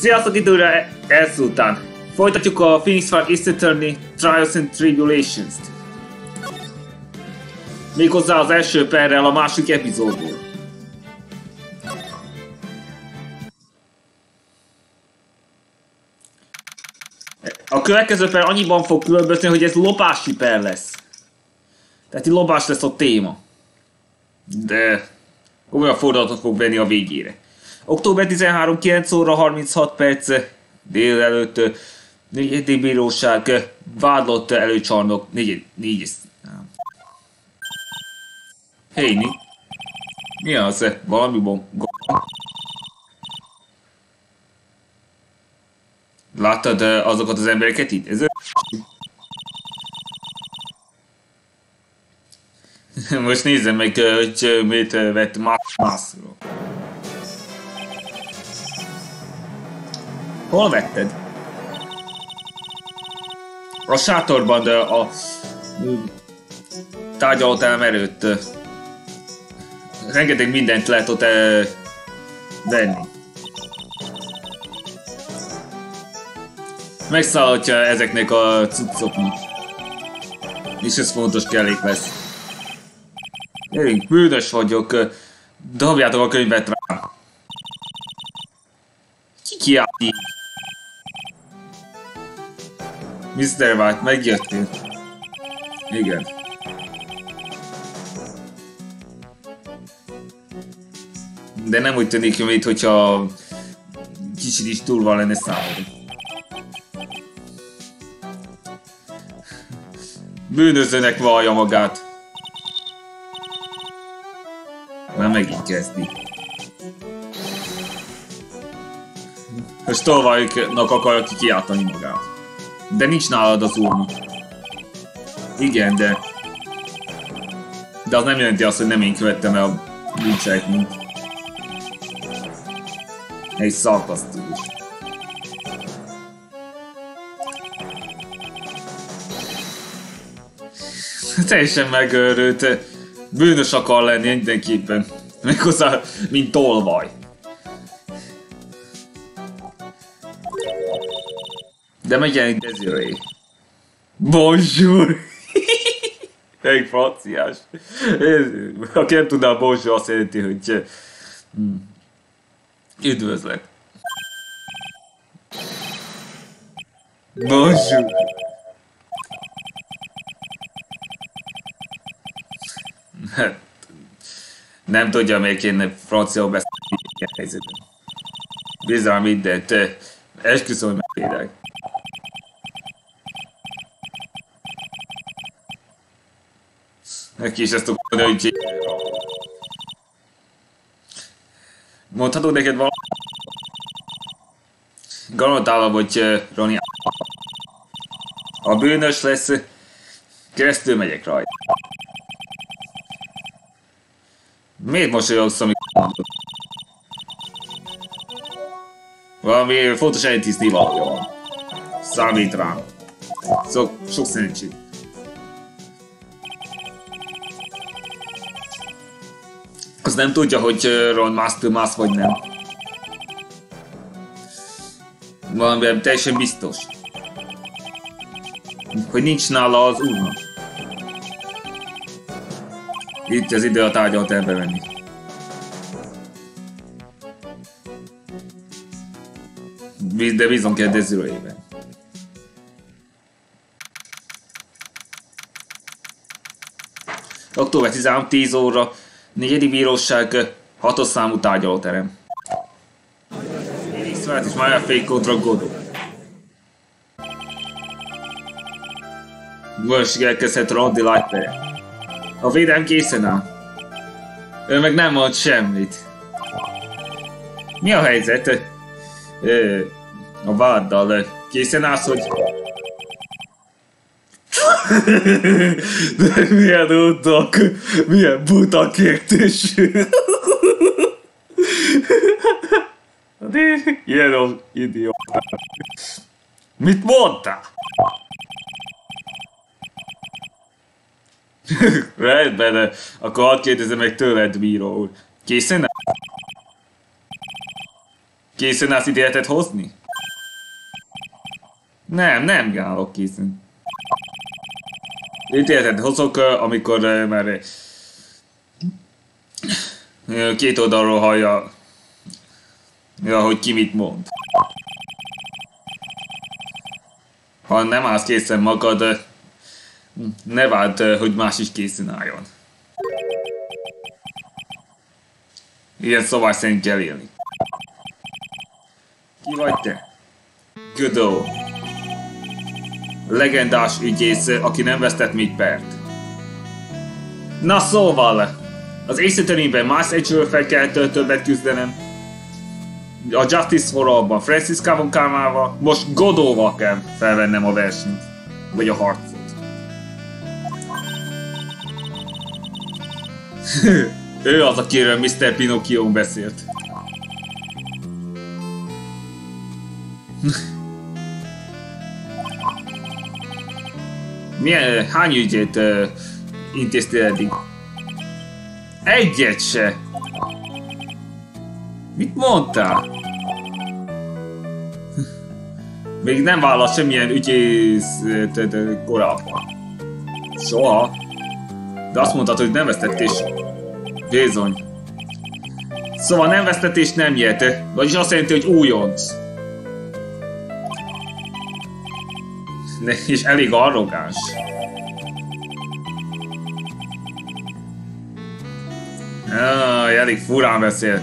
Sziasztok időre ezután! Folytatjuk a Phoenix Fire East Attorney Trials and Tribulations-t. Méghozzá az első perrel a másik epizódból. A következő per annyiban fog különbözni, hogy ez lopási per lesz. Tehát itt lopás lesz a téma. De olyan fordulatot fog venni a végére. Október 13, 9 óra 36 perc délelőtt négy bíróság vádlott előcsarnok négy, négy, Hey, mi? Mi az? Valami bon... Láttad azokat az embereket itt? Ez Most nézzem meg, hogy mit vett Mászról. Hol vetted? A sátorban, a tárgyalóterem előtt rengeteg mindent lehet ott venni. Megszállhatja ezeknek a cuccoknak. És ez fontos kellék lesz. Én bűnös vagyok. Dobjátok a könyvet rám. Ki kiálti? Mr. White, megjöttél. Igen. De nem úgy tűnik, mint hogyha kicsit is van lenne számolni. Bűnözőnek vallja magát. Nem megint kezdi. Most tolvajknak akarja kikiáltani magát. De nincs nálad az urna. Igen, de... De az nem jelenti azt, hogy nem én követtem el a bűncselekményt. Egy szarkasztikus. Teljesen megőrült. Bűnös akar lenni mindenképpen. Méghozzá, mint tolvaj. De megjelenik Desiree. Bonjour! Egy franciás. Aki nem tudná, bonjour azt jelenti, hogy... Hmm. Üdvözlök. Bonjour! Hát, nem tudja, miért kéne franciául beszélni ilyen helyzetben. Bizony mindent. Esküszöm, hogy megvédek. Is ezt tudod, hogy Mondhatok neked valami? Garantálom, hogy Roni a bűnös lesz, keresztül megyek rajta. Miért mosolyogsz, amikor mondod? Valami fontos eltisztni valója van. Számít rám. Sok, sok szerencsét. Az nem tudja, hogy Ron Master Mass vagy nem. Valami teljesen biztos. Hogy nincs nála az úrnak. Itt az idő a tárgyalt elbevenni. De bízom Desiree-ben. Október 13, 10 óra Negyedik bíróság, hatos számú tárgyalóterem. Észvált és Maya Fake kontra Godot. Most elkezdhet Roddy Lighter. A védelm készen áll. Ő meg nem mond semmit. Mi a helyzet? A váddal készen állsz, hogy de milyen utak, milyen buta kérdés. Ilyen az idióta. Mit mondtál? Rendben, akkor hadd kérdezem meg tőled, bíró úr. Készen áll? Készen állsz ítéletet hozni? Nem, nem állok készen. Ítéletet hozok, amikor már két oldalról hallja, ja, hogy ki mit mond. Ha nem állsz készen magad, ne várd, hogy más is készen álljon. Ilyen szabály szerint kell élni. Ki vagy te? Godot. Legendás ügyész, aki nem vesztett még pert. Na szóval, az észretörényben más egységről kell többet küzdenem. A Justice for All-ban Francis Cavoncamával, most Godóval kell felvennem a versenyt. Vagy a harcot. ő az, akiről Mr. Pinocchio beszélt. Milyen, hány ügyét uh, intéztél eddig? Egyet se! Mit mondtál? Még nem vállalt semmilyen ügyész korábban. Soha. De azt mondtad, hogy nem vesztettés. Bizony. Szóval nem vesztetés nem nyerte, vagyis azt jelenti, hogy újonc. És elég arrogáns. Ah, elég furán beszél.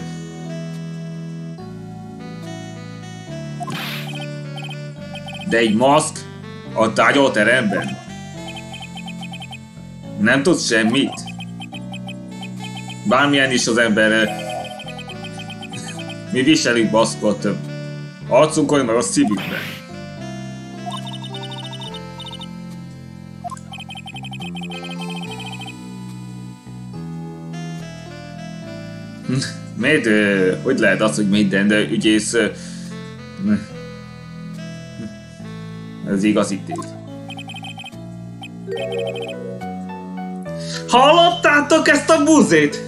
De egy maszk a tárgyalteremben? Nem tudsz semmit? Bármilyen is az ember... Mi viselünk maszkot. Arcunkon, meg a szívükben. Miért, hogy lehet az, hogy minden de ügyész... Ez igazi tét. Hallottátok ezt a buzét?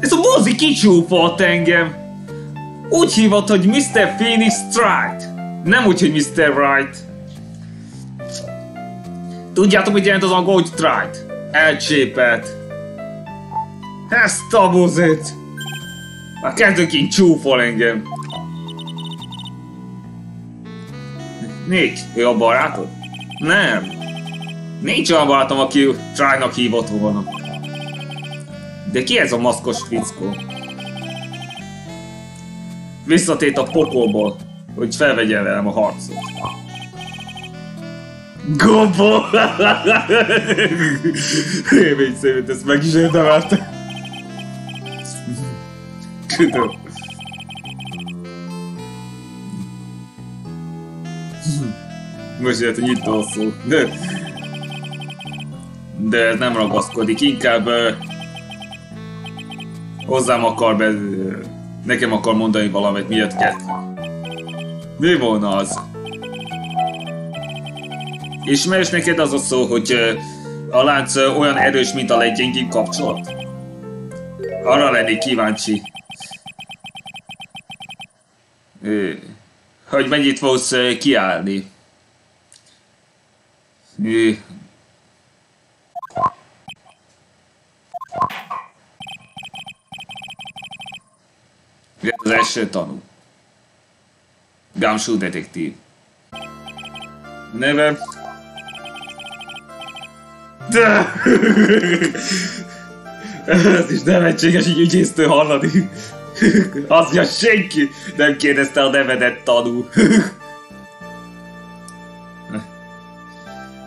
Ez a buzi kicsúfolt engem. Úgy hívott, hogy Mr. Phoenix Stride. Nem úgy, hogy Mr. Wright. Tudjátok, mit jelent az angol, hogy Stride? Elcsépelt. Ezt a buzét. Már kezdőként csúfol engem. Nick, ő a barátod? Nem. Nincs olyan barátom, aki Try-nak hívott volna. De ki ez a maszkos fickó? Visszatét a pokolból, hogy felvegyen velem a harcot. Gobo! Rémény szerint ezt meg is érdemelte. Tudom. Most jött a nyitó szó. De... De ez nem ragaszkodik, inkább uh, hozzám akar be... Uh, nekem akar mondani valamit, miért kell. Mi volna az? Ismerős neked az a szó, hogy uh, a lánc olyan erős, mint a leggyengébb kapcsolat? Arra lennék kíváncsi. Hogy mennyit fogsz kiállni. Az első tanú. Gamsú detektív. Neve... De! Ez is nevetséges így ügyésztől hallani. Azt mondja, senki nem kérdezte a nevedet tanú.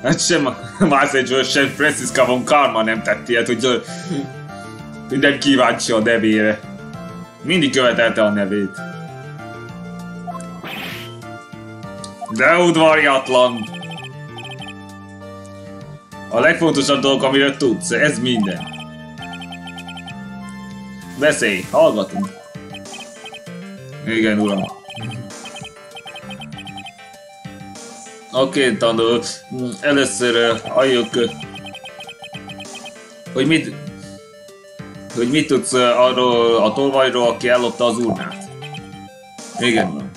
Hát sem Marcel sem Francisca von Karma nem tett ilyet, hogy, nem kíváncsi a nevére. Mindig követelte a nevét. De udvariatlan! A legfontosabb dolog, amiről tudsz, ez minden. Beszélj, hallgatunk. Igen, uram. Oké, okay, tanul. Először halljuk, hogy mit, hogy mit tudsz arról a tolvajról, aki ellopta az urnát. Igen.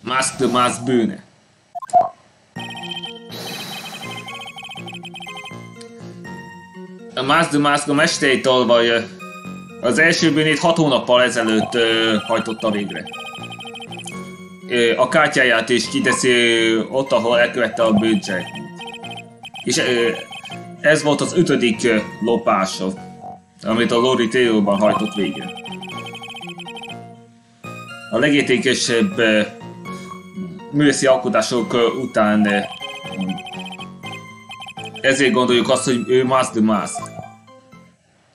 Mask the Mask bűne. A Mask the Mask a mesteri tolvaj az első bűnét hat hónappal ezelőtt ö, hajtotta végre. Ö, a kártyáját is kiteszi ott, ahol elkövette a bűncselekményt. És ö, ez volt az ötödik ö, lopása, amit a Lori Taylorban hajtott végre. A legértékesebb ö, művészi alkotások ö, után ezért gondoljuk azt, hogy ő Mask the Mask.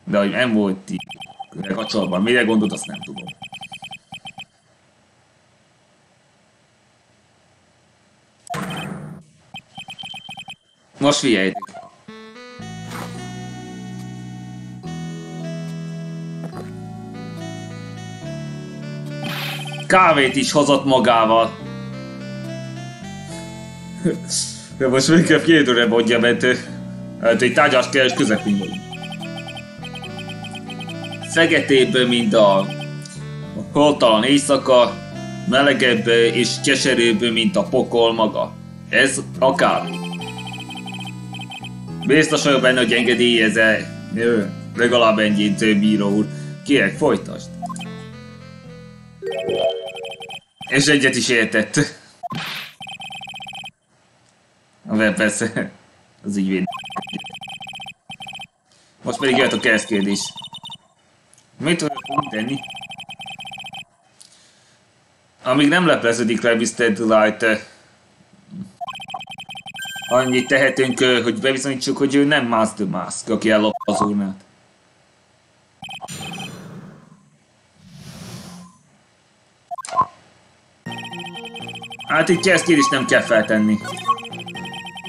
De hogy nem volt így kapcsolatban. Mire gondolt, azt nem tudom. Most figyeljetek. Kávét is hozott magával. De most inkább két óra mondja, mert hát egy tárgyas keres közepén vagyunk fegetébb, mint a holtalan éjszaka, melegebb és keserűbb, mint a pokol maga. Ez a kávé. Biztos vagyok benne, hogy engedélyeze. Legalább ennyit, bíró úr. Kérek, folytasd. És egyet is értett. A persze, az ügyvéd. Most pedig jött a keresztkérdés. Mit tudunk tenni? Amíg nem lepleződik le Mr. Light, annyit tehetünk, hogy bebizonyítsuk, hogy ő nem Master Mask, aki ellop az urnát. Hát itt ezt is nem kell feltenni.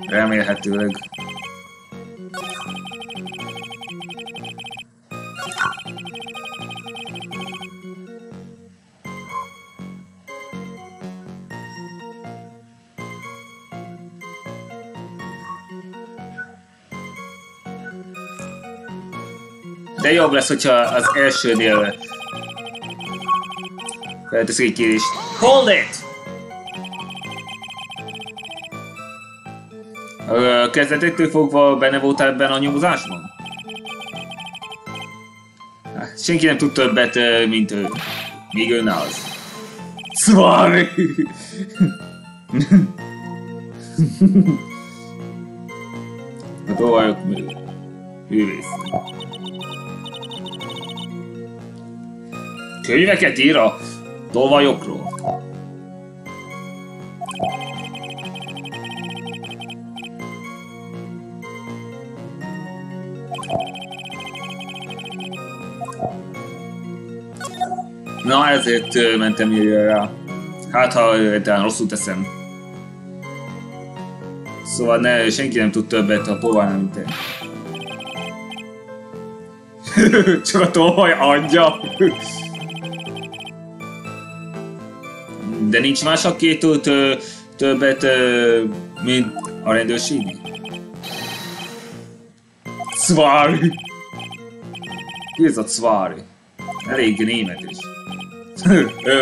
Remélhetőleg. De jobb lesz, hogyha az elsőnél felteszik egy kérést. Hold it! Kezdetektől fogva benne voltál ebben a nyomozásban? Senki nem tud többet, mint ő. Míg ön az. Sorry! a tovább művész. Könyveket ír a tolvajokról. Na, ezért mentem jöjjön rá. Hát, ha talán rosszul teszem. Szóval ne, senki nem tud többet a tolvaj nem te. Csak a tolvaj adja. De nincs más, aki tud többet, mint a rendőrség? Szvári! Ki ez a Szvári? Elég német is.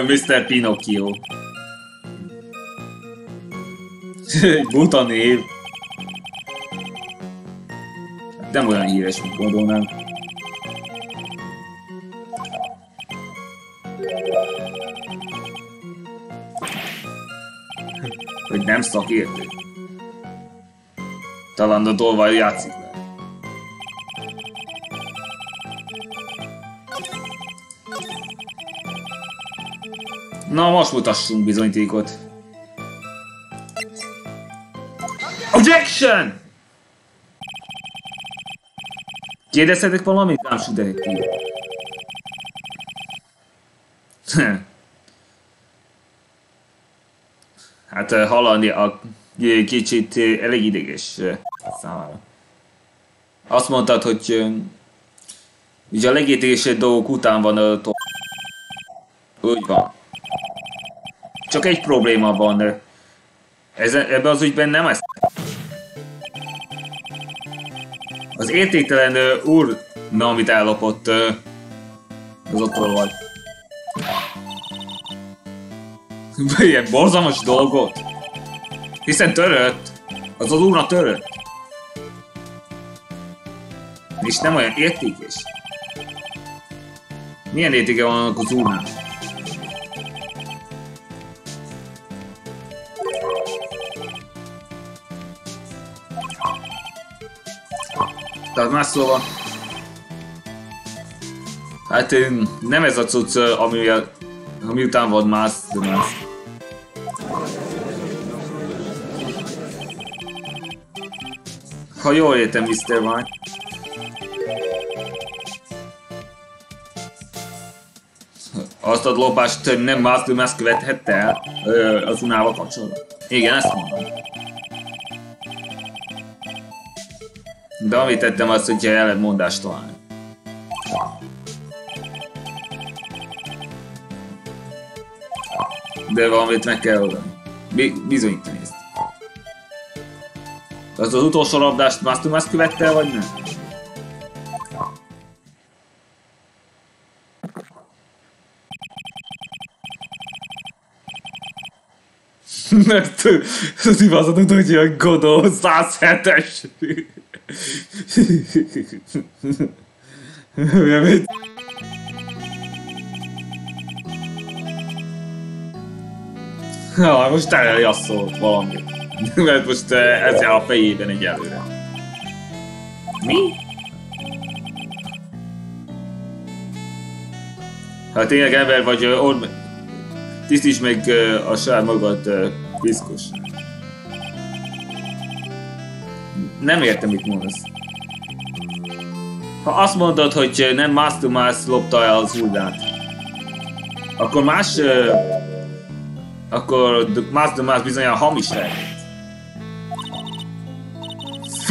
Mr. Pinocchio. Buta név. Nem olyan híres, mint gondolnám. Nem szakértő. Talán a dolvaj játszik le. Na, most mutassunk bizonyítékot. Objection! Kérdezhetek valamit, Rámsú detektív? hát hallani a kicsit elég ideges számára. Azt mondtad, hogy ugye a legértékesebb dolgok után van a Úgy van. Csak egy probléma van. Ez, ebben az ügyben nem ezt. Az értéktelen úr, na, amit ellopott, az ott vagy. Ilyen borzalmas dolgot. Hiszen törött. Az az úrna törött. És nem olyan értékes. Milyen értéke van az úrnak? Tehát más szóval... Hát nem ez a cucc, ami, ami után van más, de más. Ha jól értem, Mr. White. Azt a lopást nem Master Mask követhette el az unával kapcsolatban. Igen, ezt mondom. De amit tettem azt, hogyha ellentmondást találni. De valamit meg kell oldani. Bizonyítani ezt. Az az utolsó labdást Master Mask követte, vagy nem? Mert az ivazatot, hogy ilyen Godó 107-es. mit? Most eljasszolt valami. Mert most ez jár a fejében egy előre. Mi? Hát tényleg ember vagy, or... tisztíts meg a saját magad piszkos. Nem értem, mit mondasz. Ha azt mondod, hogy nem Master Mass lopta el az hullát, akkor más... Akkor Master Mass bizonyára hamis lehet.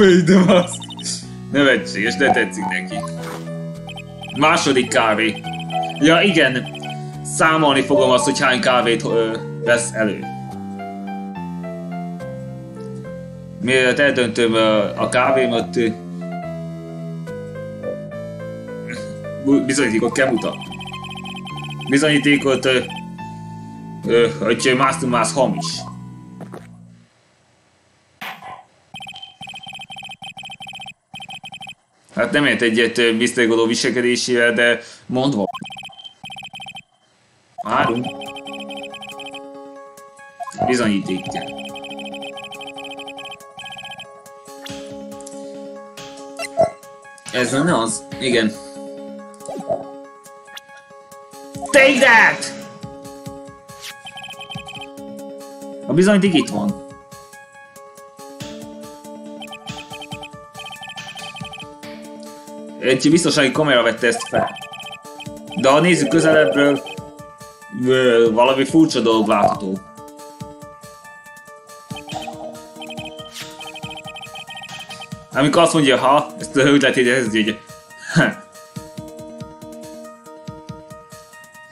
Fade Mask. Nevetséges, de tetszik neki. Második kávé. Ja igen, számolni fogom azt, hogy hány kávét ö, vesz elő. Mielőtt eldöntöm a kávémat, bizonyítékot kell mutatni. Bizonyítékot, hogy Master Mass hamis. Hát nem ért egyet. Godó viselkedésével, de mondva. Várunk. Bizonyíték kell. Ez lenne az? Igen. Take that! A bizonyíték itt van. Egy biztonsági kamera vette ezt fel. De ha nézzük közelebbről, valami furcsa dolog látható. Amikor azt mondja, ha, ezt a ötletét, ez így,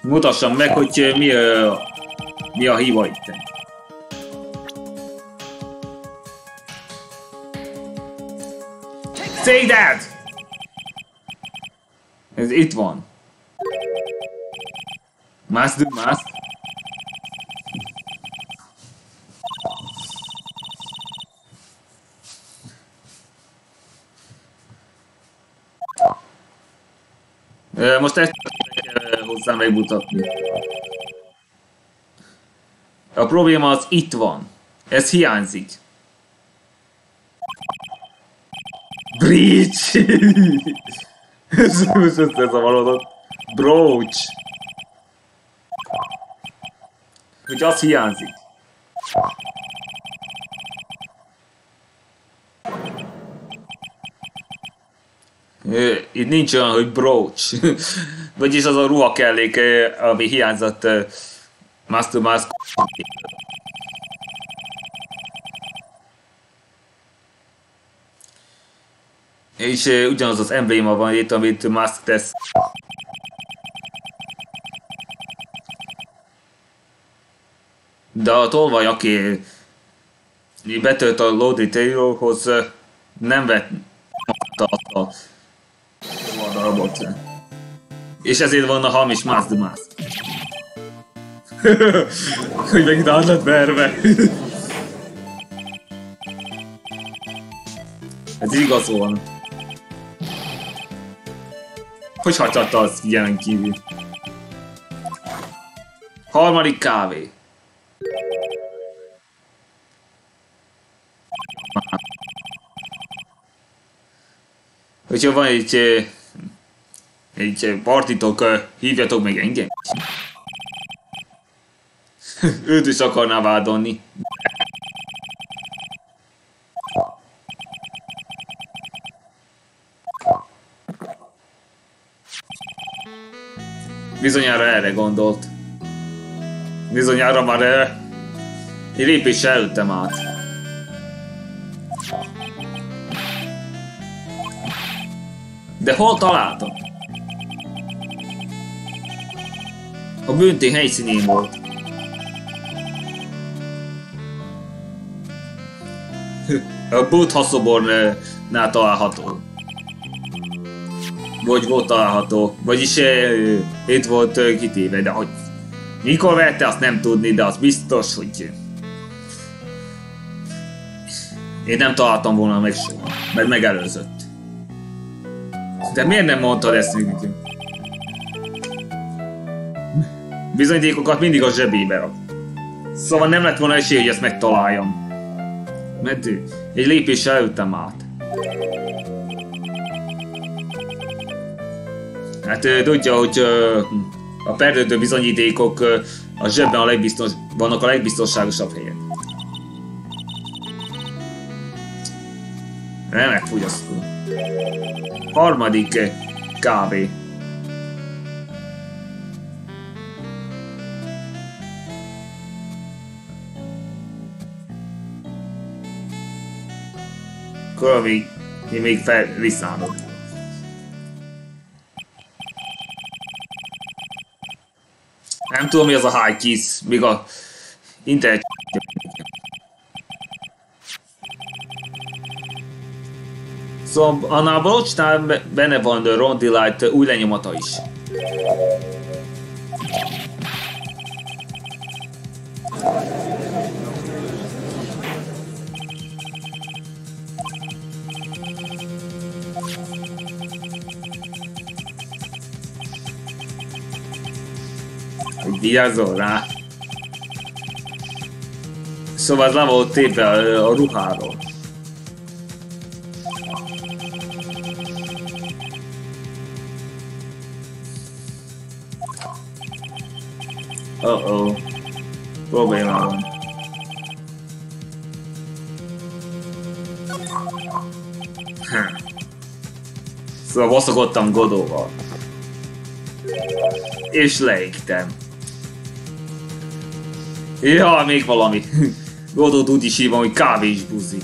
Mutassam meg, hogy mi, mi a hiba itt. Say that! Ez itt van. Más, más. Most ezt hozzá megmutatni. A probléma az itt van. Ez hiányzik. Breach! Most összezavarodott. Broach! Hogy az hiányzik. Itt nincs olyan, hogy brooch. Vagyis az a ruha kellék, ami hiányzott Master Mask. És ugyanaz az embléma van itt, amit Mask tesz. De a tolvaj, aki betölt a Lord Retailhoz, nem vett a darabot. És ezért van a hamis Mask the Mask. hogy megint át lett verve. Ez igaz van. Hogy hagyhatta az jelen kívül? Harmadik kávé. Hogyha van egy, egy partitok, hívjatok meg engem. Őt is akarná vádolni. Bizonyára erre gondolt. Bizonyára már egy lépéssel előttem át. De hol találtam? A bünti helyszínén volt. A Buddha szobornál található. Vagy volt található. Vagyis eh, itt volt eh, kitéve, de hogy mikor vette, azt nem tudni, de az biztos, hogy én nem találtam volna meg soha, mert megelőzött. De miért nem mondtad ezt nekünk? Bizonyítékokat mindig a zsebébe rak. Szóval nem lett volna esély, hogy ezt megtaláljam. Mert egy lépéssel előttem át. Hát tudja, hogy a perdődő bizonyítékok a zsebben a legbiztos, vannak a legbiztonságosabb helyen. Remek fogyasztó. Harmadik kávé. Akkor még, még fel, visszállok. Nem tudom mi az a high keys, még a internet Szóval annál Brocsnál benne van a Ron Delight új lenyomata is. Vigyázzol rá! Szóval az le volt tépe a, a ruháról. Uh-oh. Probléma van. Szóval baszogattam Godóval. És leégtem. Ja, még valami. Godót úgy is hívom, hogy kávés buzi.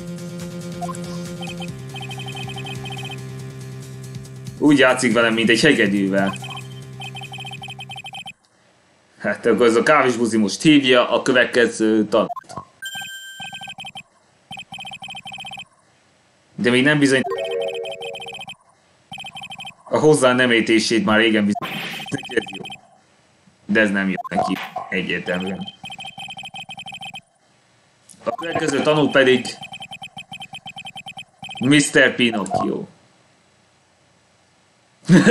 Úgy játszik velem, mint egy hegedűvel. Hát akkor ez a kávésbuzi most hívja a következő tanút. De még nem bizony... A hozzá nem étését már régen bizony... De ez nem jött neki egyértelműen. Következő tanú pedig... Mr. Pinocchio.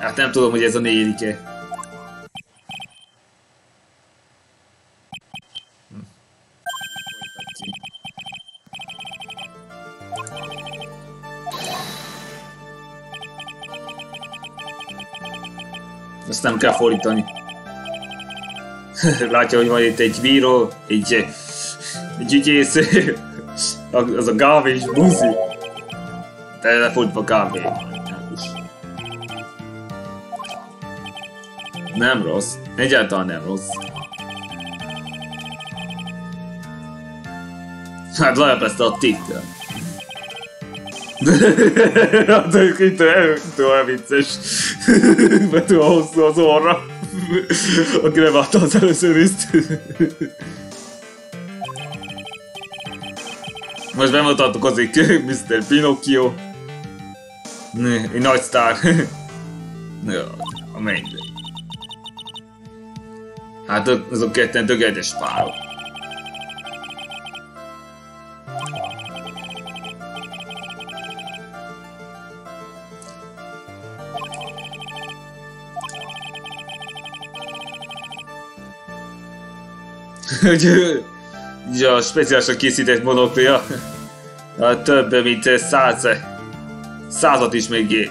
hát nem tudom, hogy ez a négyike. Kell fordítani. Látja, hogy van itt egy bíró, egy, egy ügyész, az a gávés buzi. Telefordítva kávé. Nem rossz. Egyáltalán nem rossz. Hát ezt a tikkel. hát itt olyan vicces. Mert olyan hosszú az orra. Aki nem látta az először részt. Most bemutattuk az egy Mr. Pinocchio. Egy nagy sztár. ja, a mennybe. Hát azok ketten tökéletes párok. Ugye a speciálisan készített monoklia. A több mint száz százat is megér.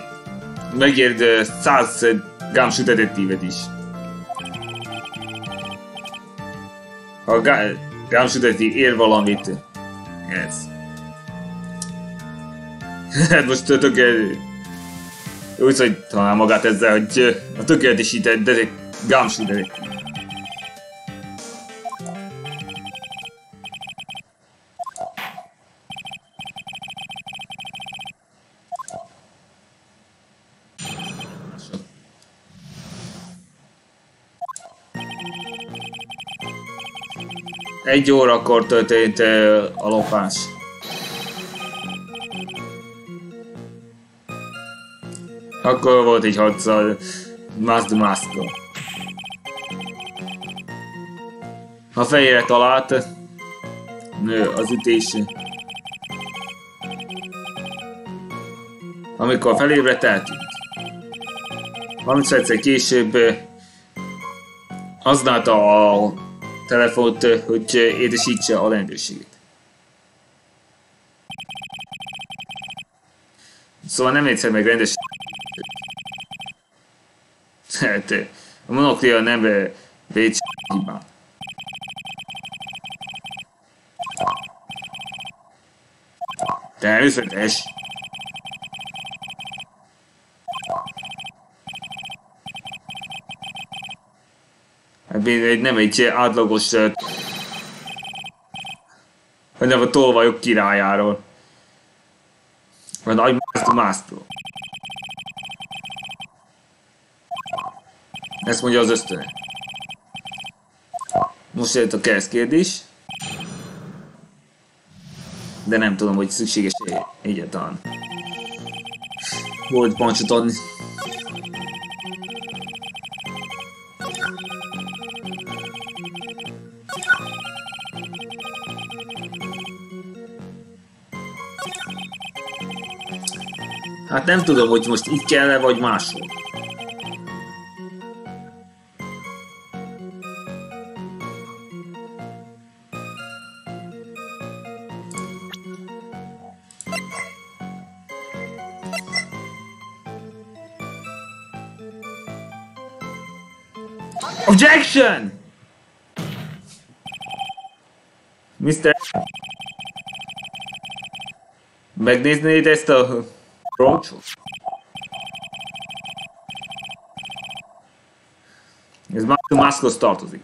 Megér száz gámsú detektívet is. A gámsú detektív ér valamit. Ez. Hát most tökéletes... Úgy, hogy talán magát ezzel, hogy a tökéletesített detek, gámsú detektív. Egy órakor történt a lopás. Akkor volt egy hadszal Mazda Masko. A fejére talált nő az ütés. Amikor felébredt, eltűnt. 30 egyszer később használta a telefont, hogy édesítse a lehetőséget. Szóval nem egyszer meg rendes... Hát, a monoklia nem véd hibát. Természetes. Nem egy átlagos hanem a tolvajok királyáról. A nagy másztról. Ezt mondja az ösztön. Most jött a kereszt kérdés. De nem tudom, hogy szükséges egyáltalán. Volt pancsot adni. Hát nem tudom, hogy most itt kell-e, vagy máshol. Objection! Mr. Megnéznéd ezt a Pronto. Ez már a maszkhoz tartozik.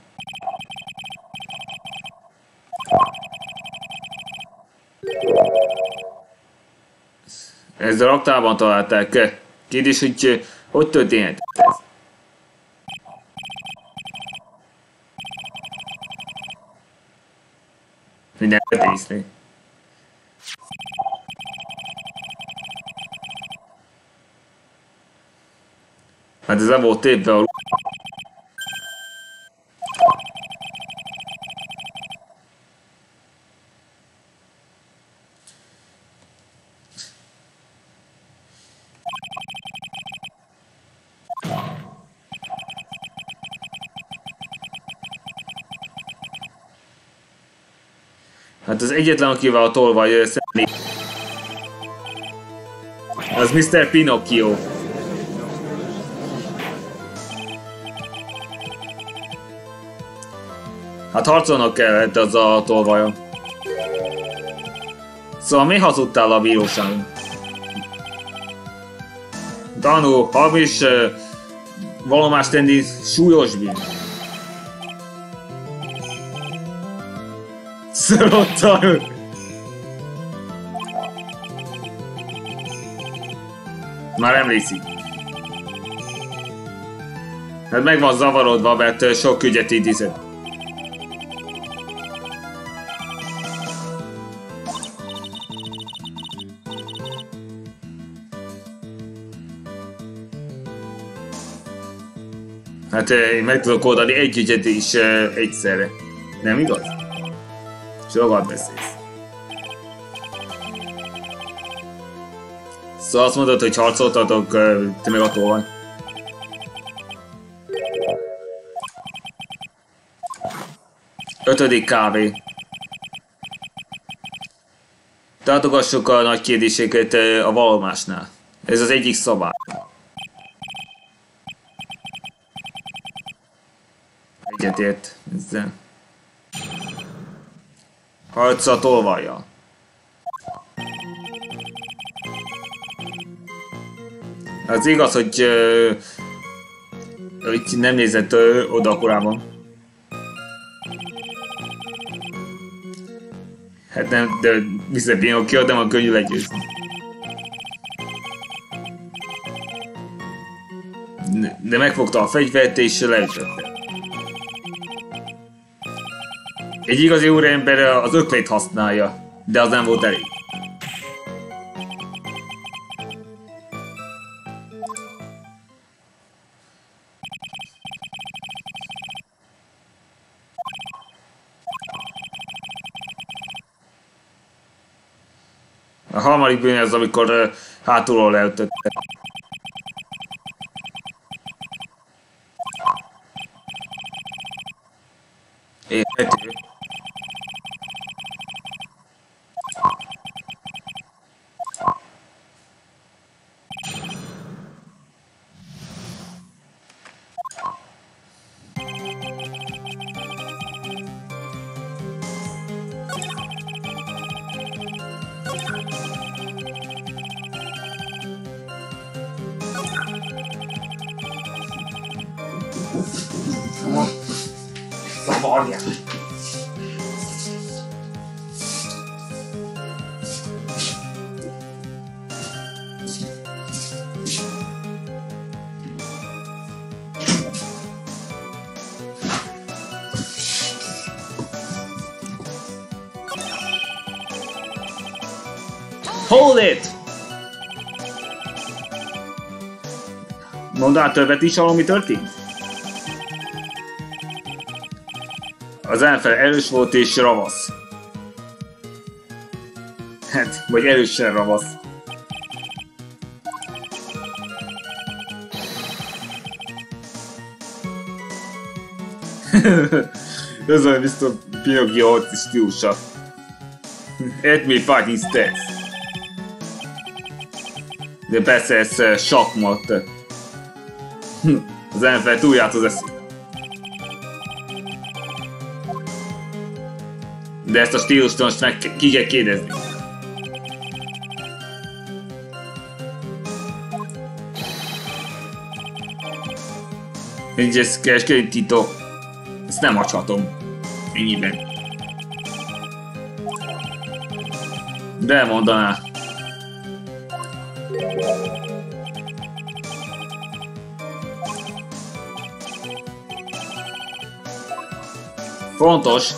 Ez a raktában találták. Kérdés, hogy hogy történhet ez? Minden észre. Hát ez nem volt tépve a Hát az egyetlen, akivel a tolvaj szemlé... Az Mr. Pinocchio. Hát harcolnak kellett az a tolvajon. Szóval mi hazudtál a bíróságon? Tanú, hamis valomást tenni súlyos bűn. Szorottan. Már emlékszik. Hát meg van zavarodva, mert sok ügyet idézett. Hát én meg tudok oldani egy ügyet is egyszerre. Nem igaz? Sokat beszélsz. Szóval azt mondod, hogy harcoltatok, te meg a tolvaj. Ötödik kávé. Tartogassuk a nagy kérdéseket a valomásnál. Ez az egyik szabály. Egyetért ezzel. Harca tolvajjal. Az igaz, hogy, hogy nem nézett oda korábban. Hát nem, de Mr. Pinocchio nem a könnyű legyőzni. De megfogta a fegyvert és leütötte. Egy igazi úrember az öklét használja, de az nem volt elég. A harmadik bűn az, amikor hátulról leütötte. Hold it! Mondd át többet is, ami történt? Az elfel erős volt és ravasz. Hát, vagy erősen ravasz. Ez olyan biztos Pinocchio stílusa. Let me fight instead. De persze ez uh, sakmat. Az elfel túljárt az eszét. De ezt a stílust most meg ki kell kérdezni. Nincs ez kereskedő titok. Ezt nem adhatom. Ennyiben. De mondaná. Fontos.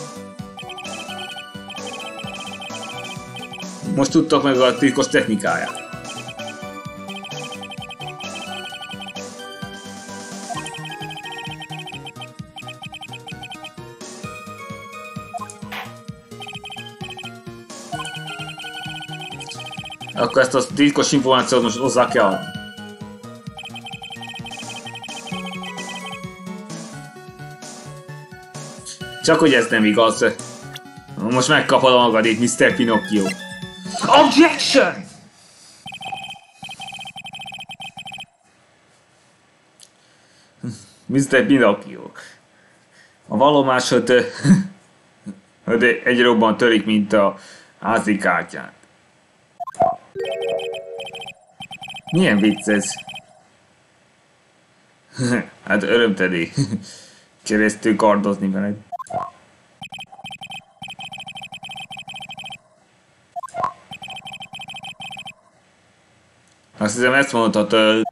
Most tudtok meg a titkos technikáját. Akkor ezt a titkos információt most hozzá kell Csak hogy ez nem igaz. Most megkapod magad itt, Mr. Pinocchio. Objection! Mr. Pinocchio. A valomásod de egy robban törik, mint a házi kártyát. Milyen vicc ez? hát örömteli. Keresztül kardozni veled. Azt hiszem ezt mondhatod.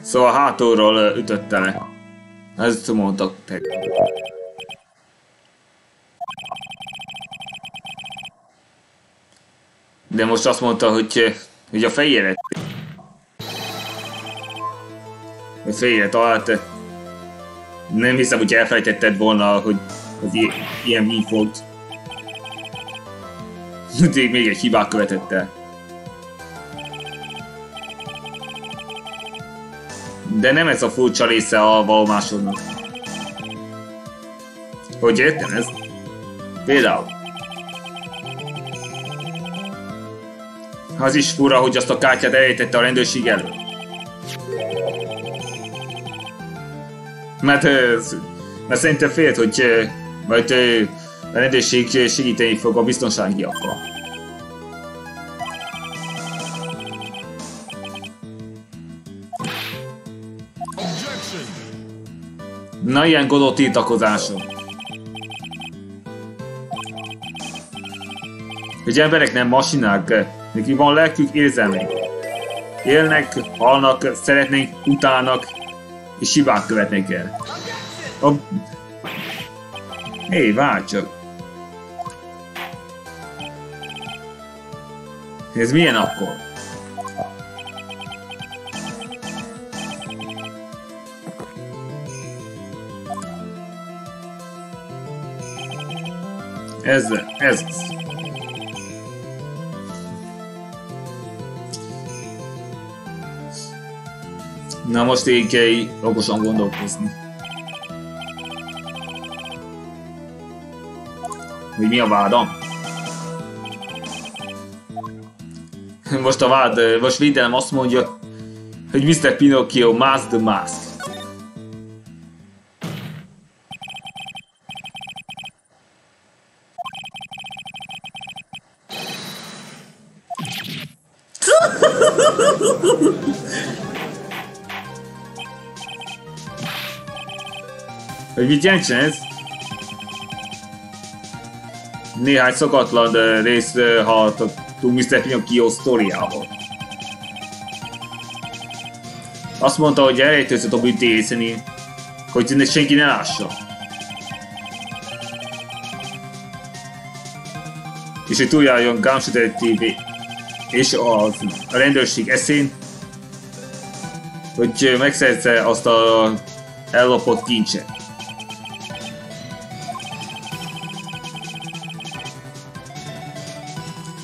Szóval hátulról ütötte le. Ezt mondtak te. De most azt mondta, hogy, hogy a fejére... A fejére talált. Nem hiszem, hogy elfelejtetted volna, hogy az ilyen mi volt. Még egy hibát követett. De nem ez a furcsa része a valomásodnak. Hogy értem ez? Például. Az is fura, hogy azt a kártyát elejtette a rendőrség elő. Mert, mert szerintem félt, hogy majd a rendőrség segíteni fog a biztonságiakkal. Na ilyen godó tiltakozásom. Hogy emberek nem masinák, neki van lelkük érzelmek. Élnek, halnak, szeretnénk, utálnak, és hibák követnek el. A... Hé, várj csak! Ez milyen akkor? Ez, ez. Na most így kell okosan gondolkozni. Hogy mi a vádam? Most a vád, most védelem azt mondja, hogy Mr. Pinocchio mask the mask. Jelentsen ez? Néhány szokatlan részt hallottunk Mr. Pinocchio sztoriából. Azt mondta, hogy elrejtőzött a bűtészeni, hogy senki ne lássa. És hogy túljárjon Gumshoe TV és a, rendőrség eszén, hogy megszerzze azt a ellopott kincset.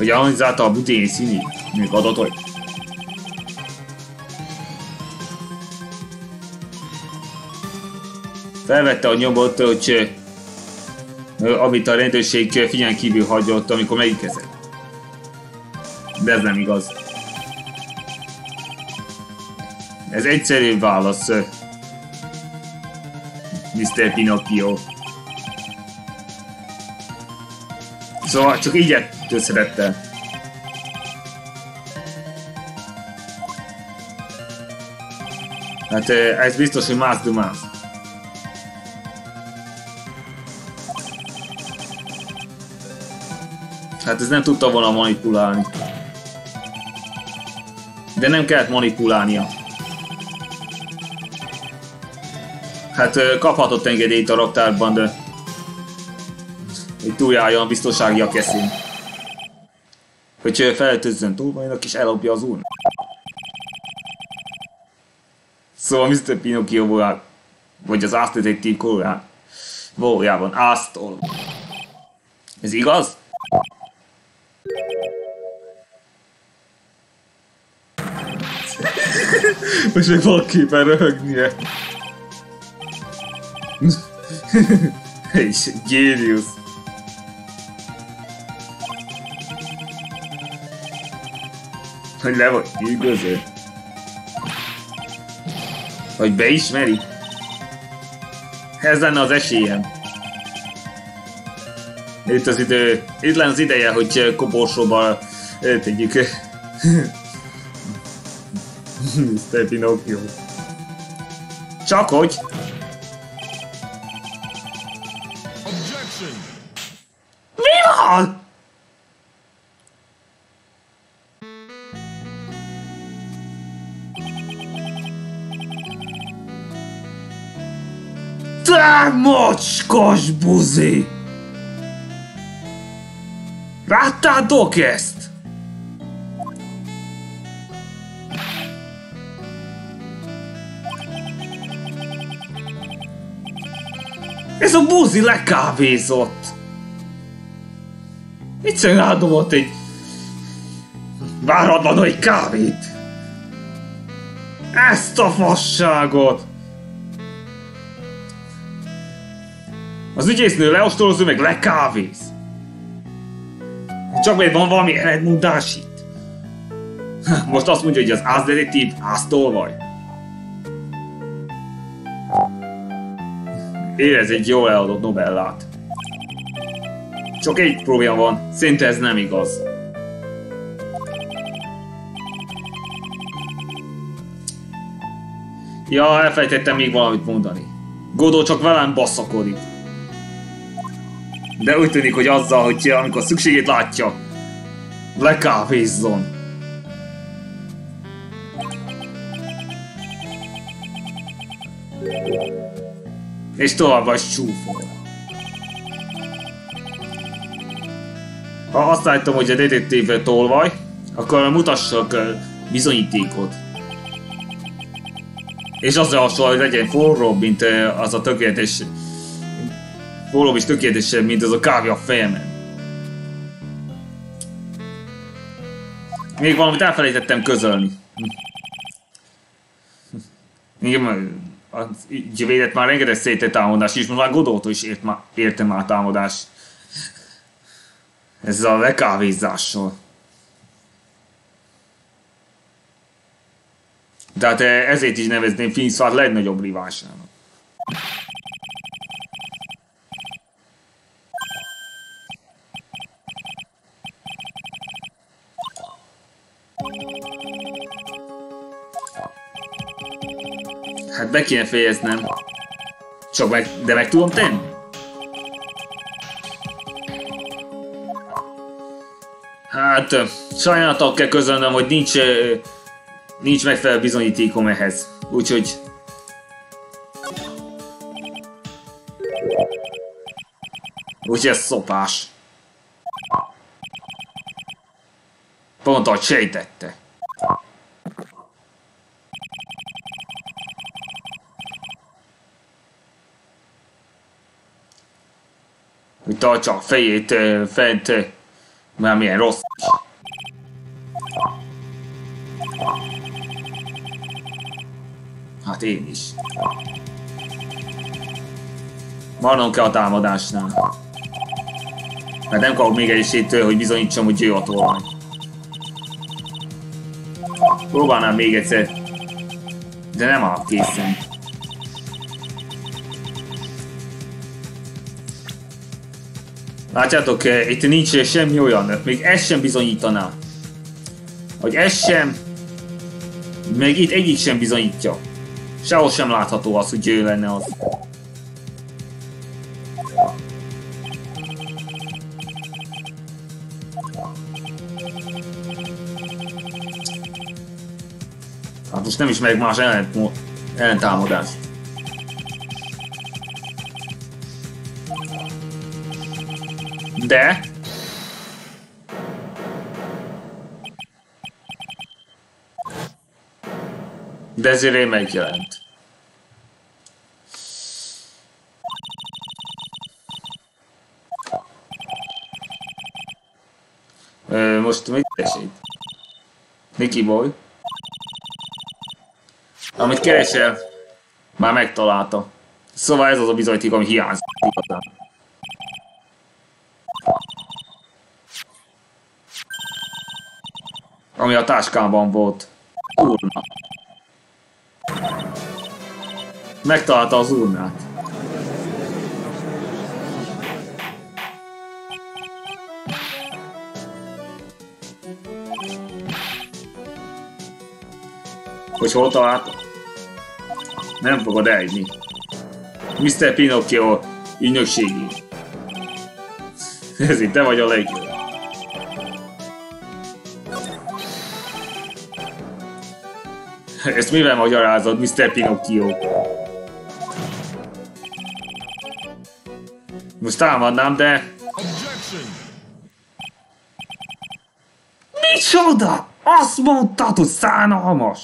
Hogy analizzálta a butény színi még adatot. Felvette a nyomot, hogy amit a rendőrség figyelmen kívül hagyott, amikor megérkezett. De ez nem igaz. Ez egyszerű válasz. Mr. Pinocchio. Szóval csak így szerettem. Hát ez biztos, hogy más dumás. Hát ez nem tudta volna manipulálni. De nem kellett manipulálnia. Hát kaphatott engedélyt a raktárban, de hogy túljárjon a biztonsági a keszén. Hogy feltőzzön túlvajnak és ellopja az úr. Szóval Mr. Pinocchio volt, vagy az Ast Detective korán, valójában Astol. Ez igaz? Most még valaképpen röhögnie. És Genius. Hogy le vagy üldöző. Hogy beismeri. Ez lenne az esélyem. Itt az idő, itt lenne az ideje, hogy koporsóba tegyük. Mr. Pinocchio. Csak hogy... Mi van? Á, mocskos buzi! Láttátok ezt? Ez a buzi lekávézott! Egyszerűen áldobott egy váratlan, hogy kávét! Ezt a fasságot! Az ügyésznő leostolozó meg lekávéz. Csak mert van valami ellentmondás itt. Most azt mondja, hogy az ázdetektív áztolvaj. Érez egy jól eladott novellát. Csak egy probléma van, szinte ez nem igaz. Ja, elfelejtettem még valamit mondani. Godó csak velem basszakodik. De úgy tűnik, hogy azzal, hogy amikor szükségét látja, lekávézzon. És tovább vagy csúfol. Ha azt látom, hogy a detektív tolvaj, akkor mutassak bizonyítékot. És azzal hasonló, hogy legyen forróbb, mint az a tökéletes... Forróbb és tökéletesebb, mint az a kávé a fejemen. Még valamit elfelejtettem közölni. Igen, a ügyvédet már rengeteg szétett támadás is, most már Godótól is ért már, értem már támadás. Ezzel a lekávézással. Tehát ezért is nevezném Finszvát legnagyobb rivásának. Hát be kéne fejeznem. Csak meg, de meg tudom tenni? Hát, sajnálatok kell közölnöm, hogy nincs, nincs megfelelő bizonyítékom ehhez. Úgyhogy... Úgyhogy ez szopás. Pont ahogy sejtette. hogy tartsa a fejét fent, mert milyen rossz. Hát én is. Marnom kell a támadásnál. Mert nem kapok még egy esélytől, hogy bizonyítsam, hogy ő a tolvaj. Próbálnám még egyszer. De nem áll készen. Látjátok, eh, itt nincs semmi olyan, még ez sem bizonyítaná. Hogy ez sem, még itt egyik sem bizonyítja. Sehol sem látható az, hogy ő lenne az. Most nem is meg más ellent, ellentámadás. De... Desiree megjelent. Ö, most mit keresít? Nicky Boy. Amit keresel, már megtalálta. Szóval ez az a bizonyíték, ami hiányzik ami a táskában volt. Urna. Megtalálta az urnát. Hogy hol találta? Nem fogod elhinni. Mr. Pinocchio ügynökségi. Ez itt te vagy a legjobb. Ezt mivel magyarázod, Mr. Pinocchio? Most támadnám, de... Micsoda? Azt mondtad, hogy szánalmas!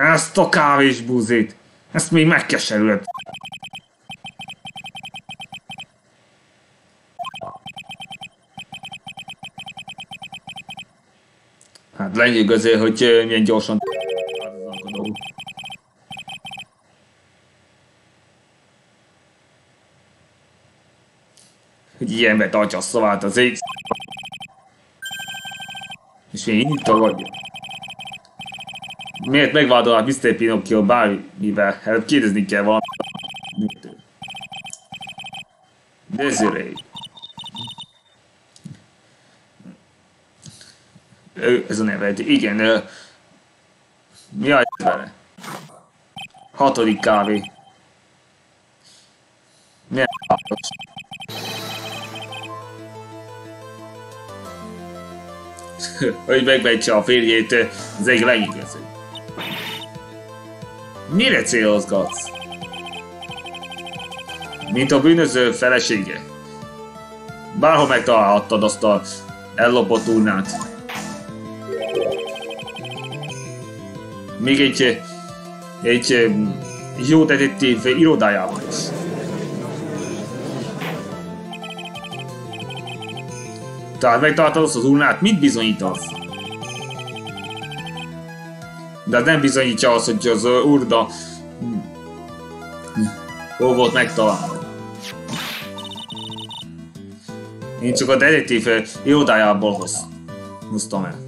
Ezt a kávés buzit! Ezt még megkeserült. Hát azért, hogy milyen gyorsan Hogy ilyenbe tartja a szavát az ég. És még így tagadja. Miért megvádolhat Mr. Pinocchio bármivel? Hát kérdezni kell valamit. Desiree. Ő, ez a neve, igen. Mi a vele? Hatodik kávé. Milyen hogy megmentse a férjét, az egyik legigazebb. Mire célozgatsz? Mint a bűnöző felesége. Bárhol megtalálhattad azt a ellopott urnát. Még egy, egy jó detektív irodájában is. Tehát megtaláltad azt az urnát, mit bizonyítasz? De nem bizonyítja azt, hogy az urda hol volt megtalálva. Én csak a detektív irodájából hoz, hoztam el.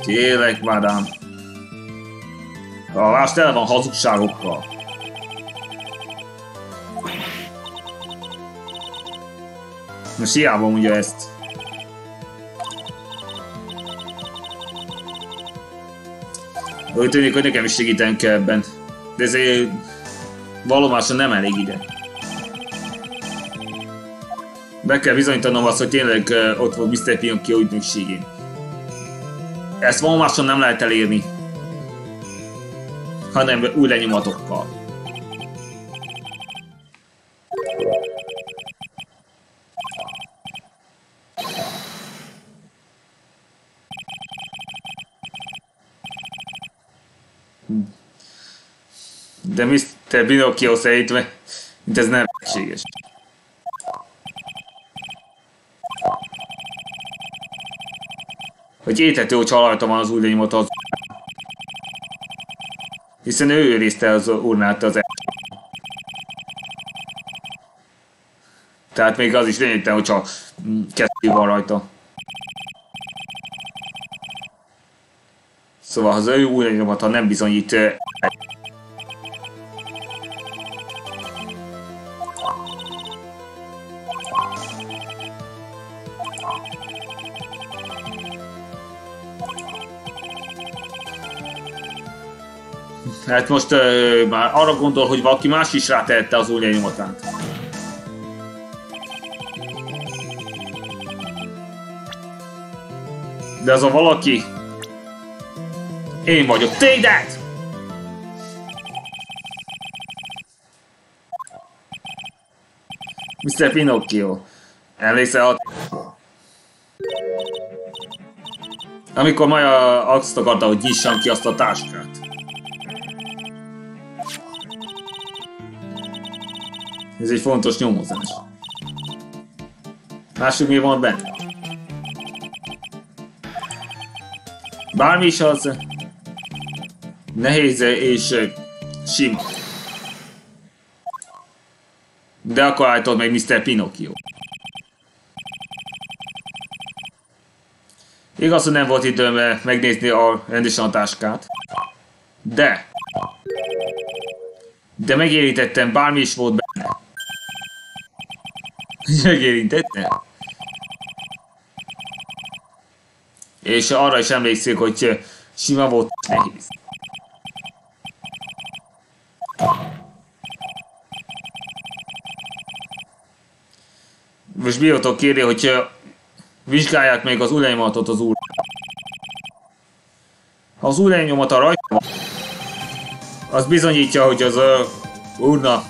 Kérlek, madám. A vást el van hazugságokkal. Most hiába mondja ezt. Úgy tűnik, hogy nekem is segíten kell ebben. De ezért valómásan nem elég ide. Be kell bizonyítanom azt, hogy tényleg ott volt Mr. Pinocchio ügynökségén. Ezt valómáson nem lehet elérni. Hanem új lenyomatokkal. Mr. Pinocchio szerint, mint ez nem lehetséges. Hogy érthető, hogy csalajta van az lénymot az hiszen ő őrizte az urnát az Tehát még az is lényegtelen, hogyha kettő van rajta. Szóval az ő új lenyomata nem bizonyít Hát most uh, már arra gondol, hogy valaki más is rátehette az új lenyomatát. De az a valaki... Én vagyok. That! Mr. Pinocchio. Emlékszel a... Amikor Maja azt akarta, hogy nyissam ki azt a táskát. Ez egy fontos nyomozás. Lássuk, mi van benne. Bármi is az nehéz és sima. De akkor állítod meg Mr. Pinocchio. Igaz, hogy nem volt időm megnézni a rendesen a táskát. De... De megérítettem, bármi is volt benne. Megérintette? És arra is emlékszik, hogy sima volt nehéz. Most bírótok kéri, hogy vizsgálják meg az ulejmatot az úr. Ha az ulejnyomata rajta az bizonyítja, hogy az uh, úrna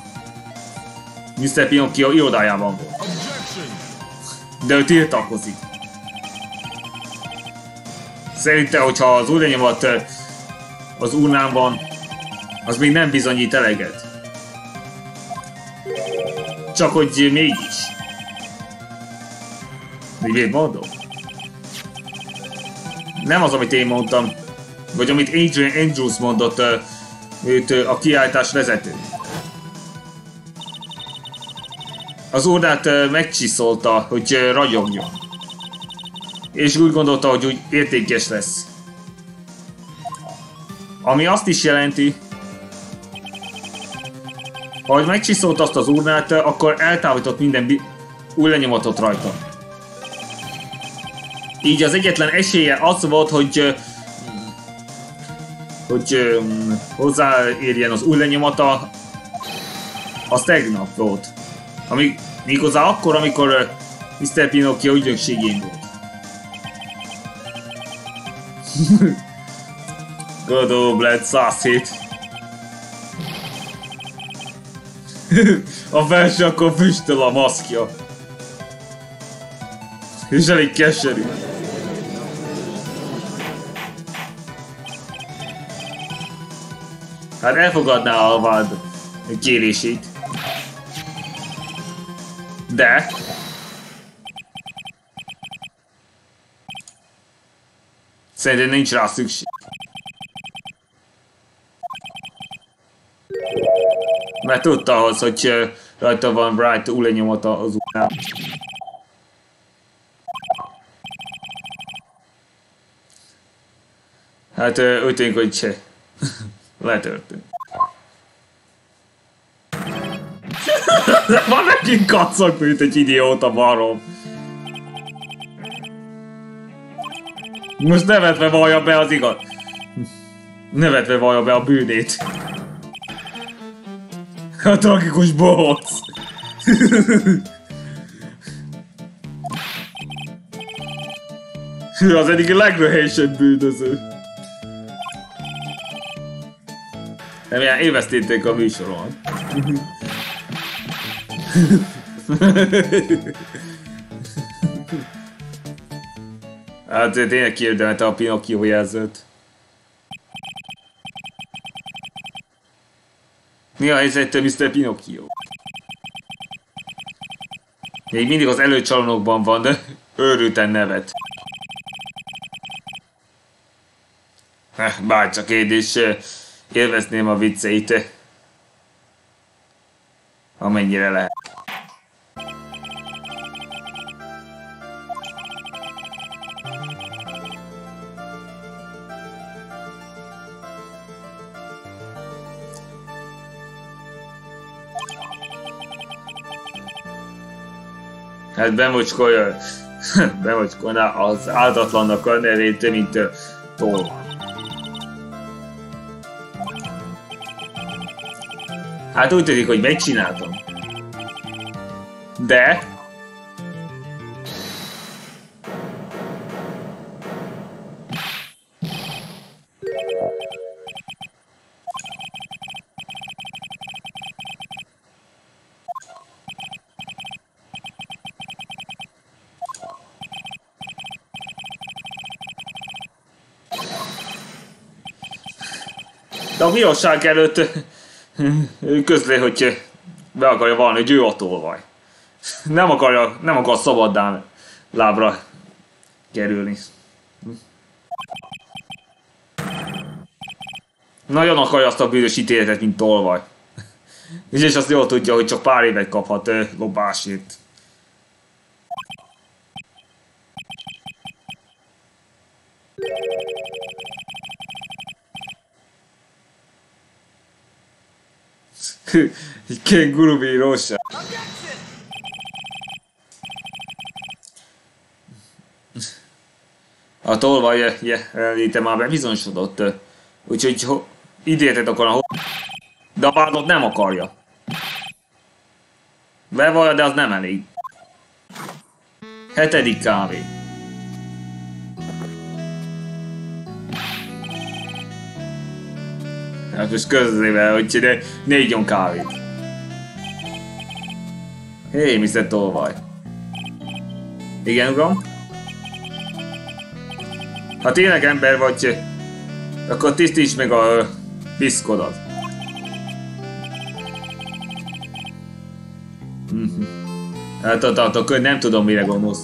Mr. Pinocchio irodájában volt. De ő tiltakozik. Szerinte, hogyha az új lenyomat az urnán van, az még nem bizonyít eleget. Csak hogy mégis. Miért mondom? Nem az, amit én mondtam, vagy amit Adrian Andrews mondott, őt a kiállítás vezető. Az órát megcsiszolta, hogy ragyogjon. És úgy gondolta, hogy úgy értékes lesz. Ami azt is jelenti, ha megcsiszolt azt az urnát, akkor eltávolított minden új lenyomatot rajta. Így az egyetlen esélye az volt, hogy hogy hozzáérjen az új lenyomata, az tegnap volt. Ami, méghozzá akkor, amikor Mr. Pinocchio ügynökségén volt. God old blood sausage. a felső akkor füstöl a maszkja. És elég keserű. Hát elfogadná a vád kérését. De... Szerintem nincs rá szükség. Mert tudta ahhoz, hogy rajta van Bright újlenyomata az után. Hát úgy tűnik, hogy se. Letörtünk. Van megint kacok, mint egy idióta barom. Most nevetve vallja be az igaz. Nevetve vallja be a bűnét. A tragikus bohóc. Ő az egyik legröhelyesebb bűnöző. Remélem évesztették a műsoron. hát tényleg kiérdemelte a Pinocchio jelzőt. Mi a helyzet, Mr. Pinocchio? Még mindig az előcsalonokban van, de őrülten nevet. Bárcsak én is élvezném a vicceit. Amennyire lehet. Hát bemocskolja, bemocskolná az áldatlannak a nevét, mint tolva. Hát úgy tűnik, hogy megcsináltam. De... De a bíróság előtt közli, hogy be akarja valni, hogy ő a tolvaj. Nem akarja, nem akar szabaddán lábra kerülni. Nagyon akarja azt a bűnös ítéletet, mint tolvaj. És azt jól tudja, hogy csak pár évet kaphat lopásért. Egy kenguru bíróság. A tolvaj jelenléte már bebizonyosodott, úgyhogy idétet akar a De a nem akarja. Bevallja, az nem elég. Hetedik kávé. Hát most közlével, hogy ne, ne kávét. Hé, hey, Mr. Tolvaj. Igen, uram? Ha tényleg ember vagy, Akkor tisztíts meg a piszkodat. Mhm. Hát akkor nem tudom mire gondolsz.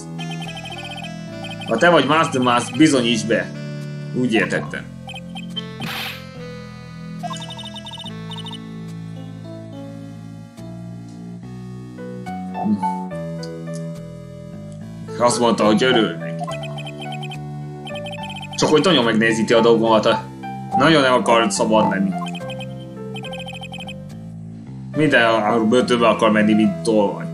Ha te vagy Master Mass, bizonyíts be. Úgy értettem. Azt mondta, hogy örül neki. Csak hogy nagyon megnézíti a dolgomat. Nagyon nem akar szabad lenni. Minden a börtönbe akar menni, mint tolvaj.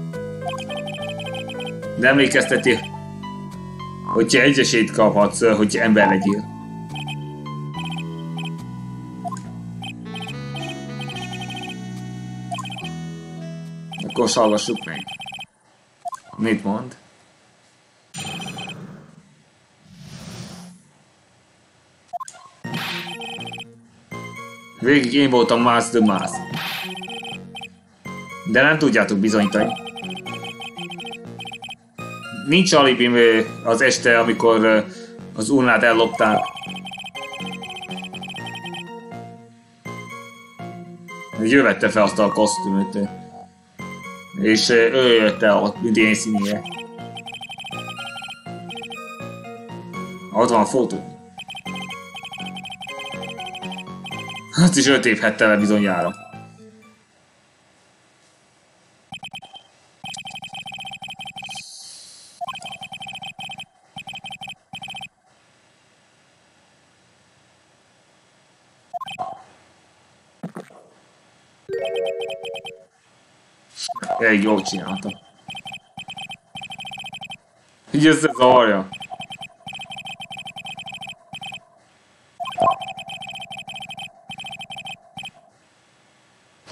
De emlékezteti, hogyha egy esélyt kaphatsz, hogy ember legyél. Akkor hallgassuk meg. Mit mond? Végig én voltam Mars the Mars. De nem tudjátok bizonyítani. Nincs alibim az este, amikor az urnát ellopták. Ő vette fel azt a kosztümöt. És ő jött el a idén színére. Ott van a fotó. Azt is öt év hette le bizonyára. Elég jól csinálta. Így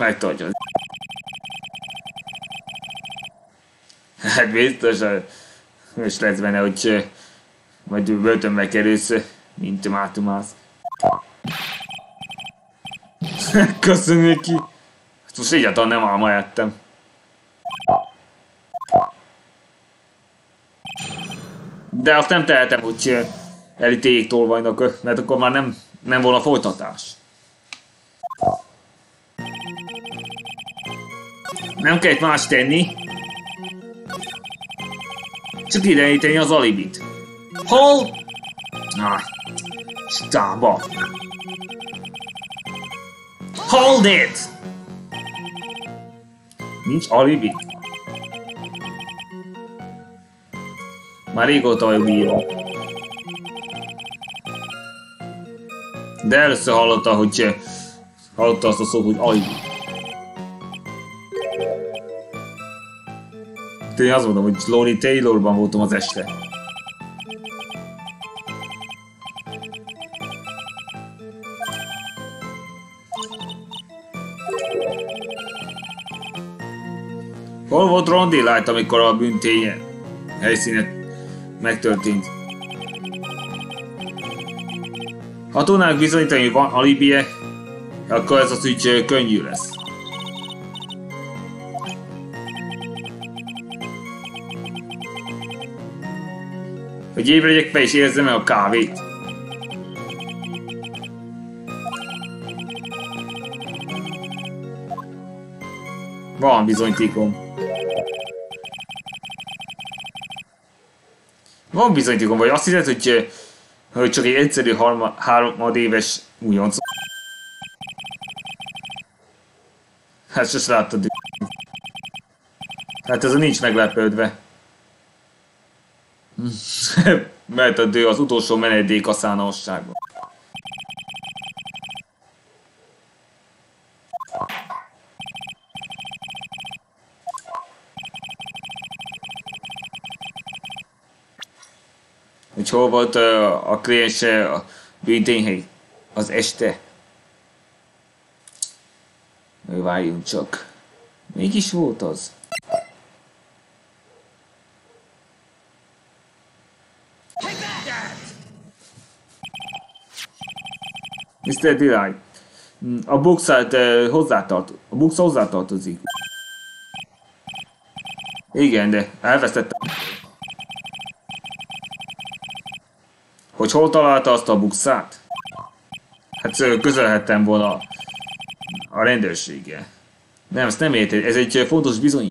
összezavarja. Megtudja. Hát biztos, és lesz benne, hogy majd börtönbe kerülsz, mint mátumász. Köszönjük ki! Most egyáltalán nem álma ettem. De azt nem tehetem, hogy elítéljék tolvajnak, mert akkor már nem, nem volna folytatás. Nem kell más tenni. Csak ideíteni az alibit. Hol? Ah, stába. Hold it! Nincs alibi. Már régóta vagyok bíró. De először hallotta, hogy hallotta azt a szót, hogy alibi. Én azt mondom, hogy Lonnie Taylorban voltam az este. Hol volt Rondi Light, amikor a büntény helyszínet megtörtént? Ha tudnánk bizonyítani, hogy van alibie, akkor ez az ügy könnyű lesz. Hogy ébredjek be és érzem el a kávét. Van bizonyítékom. Van bizonyítékom, vagy azt hiszed, hogy, hogy csak egy egyszerű harma, harmadéves újonc. Hát sose láttad. Hát ez a nincs meglepődve. Mert ő az utolsó menedék a szánosságban. Hogy hol volt a kliens a bűntényhely az este. Várjunk csak. Mégis volt az. Mr. Dirai, a bukszát eh, hozzátart, a buksz hozzátartozik. Igen, de elvesztettem. Hogy hol találta azt a bukszát? Hát közelhettem volna a rendőrséggel. Nem, ezt nem érted, ez egy fontos bizony.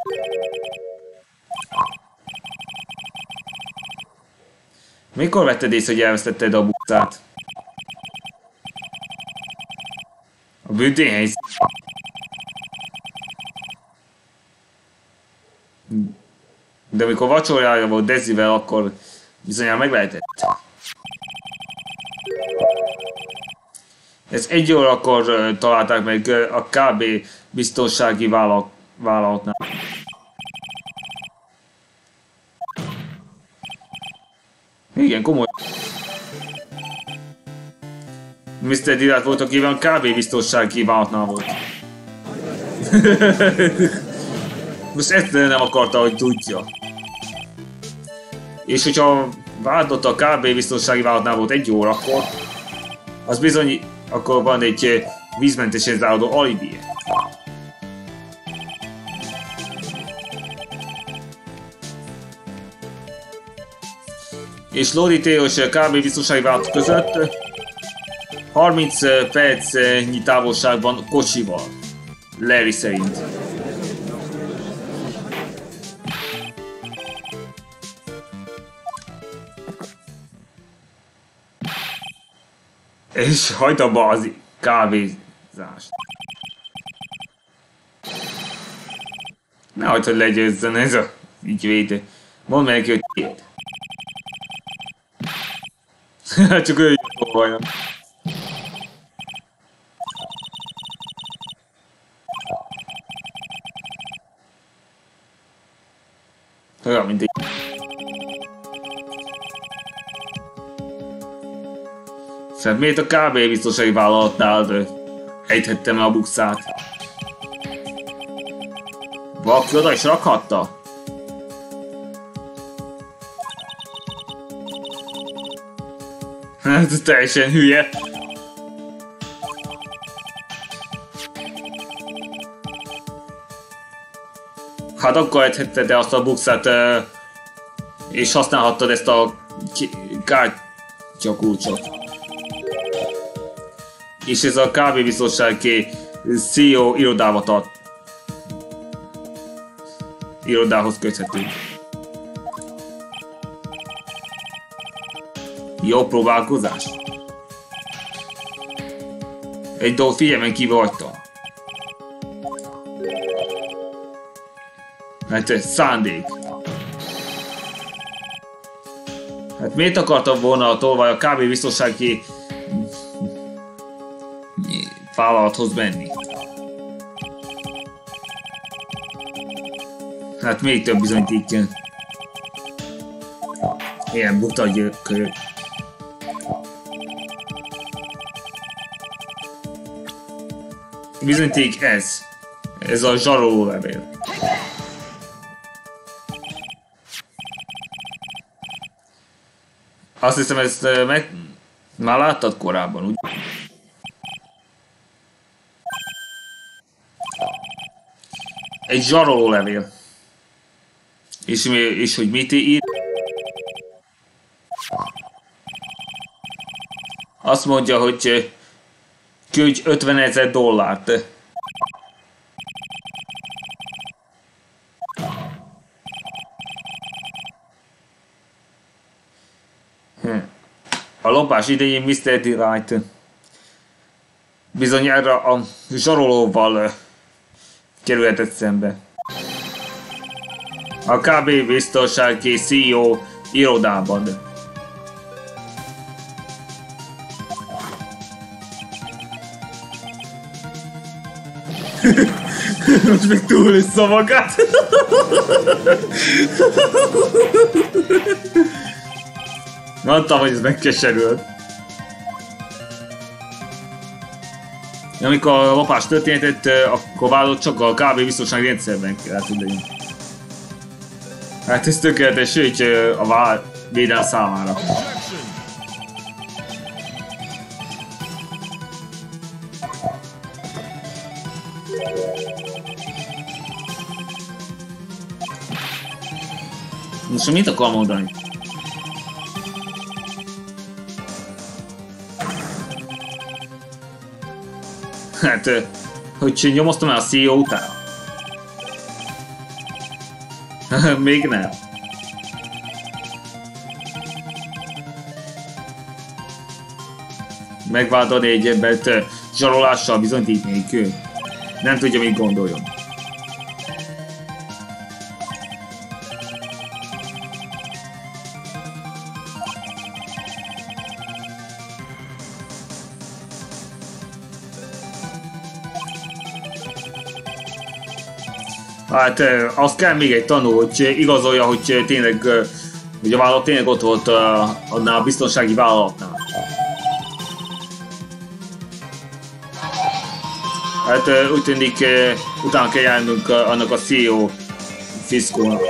Mikor vetted észre, hogy elvesztetted a buszát? Bünténhely. De amikor vacsorája volt Dezivel, akkor bizonyára meg lehetett. Ez egy órakor találták meg a KB biztonsági vállalat, vállalatnál. Igen, komoly. Mr. Dirát volt, akivel KB biztonsági vállalatnál volt. Most ezt nem akarta, hogy tudja. És hogyha vádott a KB biztonsági vállalatnál volt egy órakor, az bizony akkor van egy vízmentesen záró alibi. És Lori Teos kb. biztonsági vállalat között 30 percnyi távolságban kocsival. Larry szerint. és hagyd abba az kávézást. Nehogy, hogy legyőzzön ez a ügyvéd. Mondd meg neki, hogy tiéd. Csak ő jó Olyan, mint egy Szóval miért a KB biztonsági vállalatnál ejthettem a bukszát? Valaki oda is rakhatta? Ez teljesen hülye. Hát akkor ejthetted azt a bukszát, és használhattad ezt a kártyakulcsot és ez a kávébiztonsági CEO irodába tart. Irodához köthető. Jó próbálkozás. Egy dolgot figyelmen kívül hagyta. Hát ez szándék. Hát miért akartam volna a tolvaj a kávébiztonsági vállalathoz menni. Hát még több bizonyíték jön. Ilyen buta gyökörök. Bizonyíték ez. Ez a zsaroló levél. Azt hiszem ezt eh, meg... Már láttad korábban, úgy? egy zsaroló levél. És, és hogy mit ír? Azt mondja, hogy eh, küldj 50 ezer dollárt. Lopás idején Mr. Delight bizonyára a zsarolóval kerülhetett szembe. A KB biztonsági CEO irodában. Most még túl is szavakát. Mondtam, hogy ez megkeserült. amikor a lopás történetet, akkor vállalt csak a KB biztonsági rendszerben kellett, hogy legyen. Hát ez tökéletes, hogy a vál védelem számára. Most mit akar mondani? Hát, hogy nyomoztam el a CEO után? Még nem. Megvádolni egy embert zsarolással bizonyít nélkül. Nem tudja, mit gondoljon. Hát azt kell még egy tanul, hogy igazolja, hogy tényleg, hogy a vállalat tényleg ott volt annál a biztonsági vállalatnál. Hát úgy tűnik, utána kell járnunk annak a CEO fiszkónak.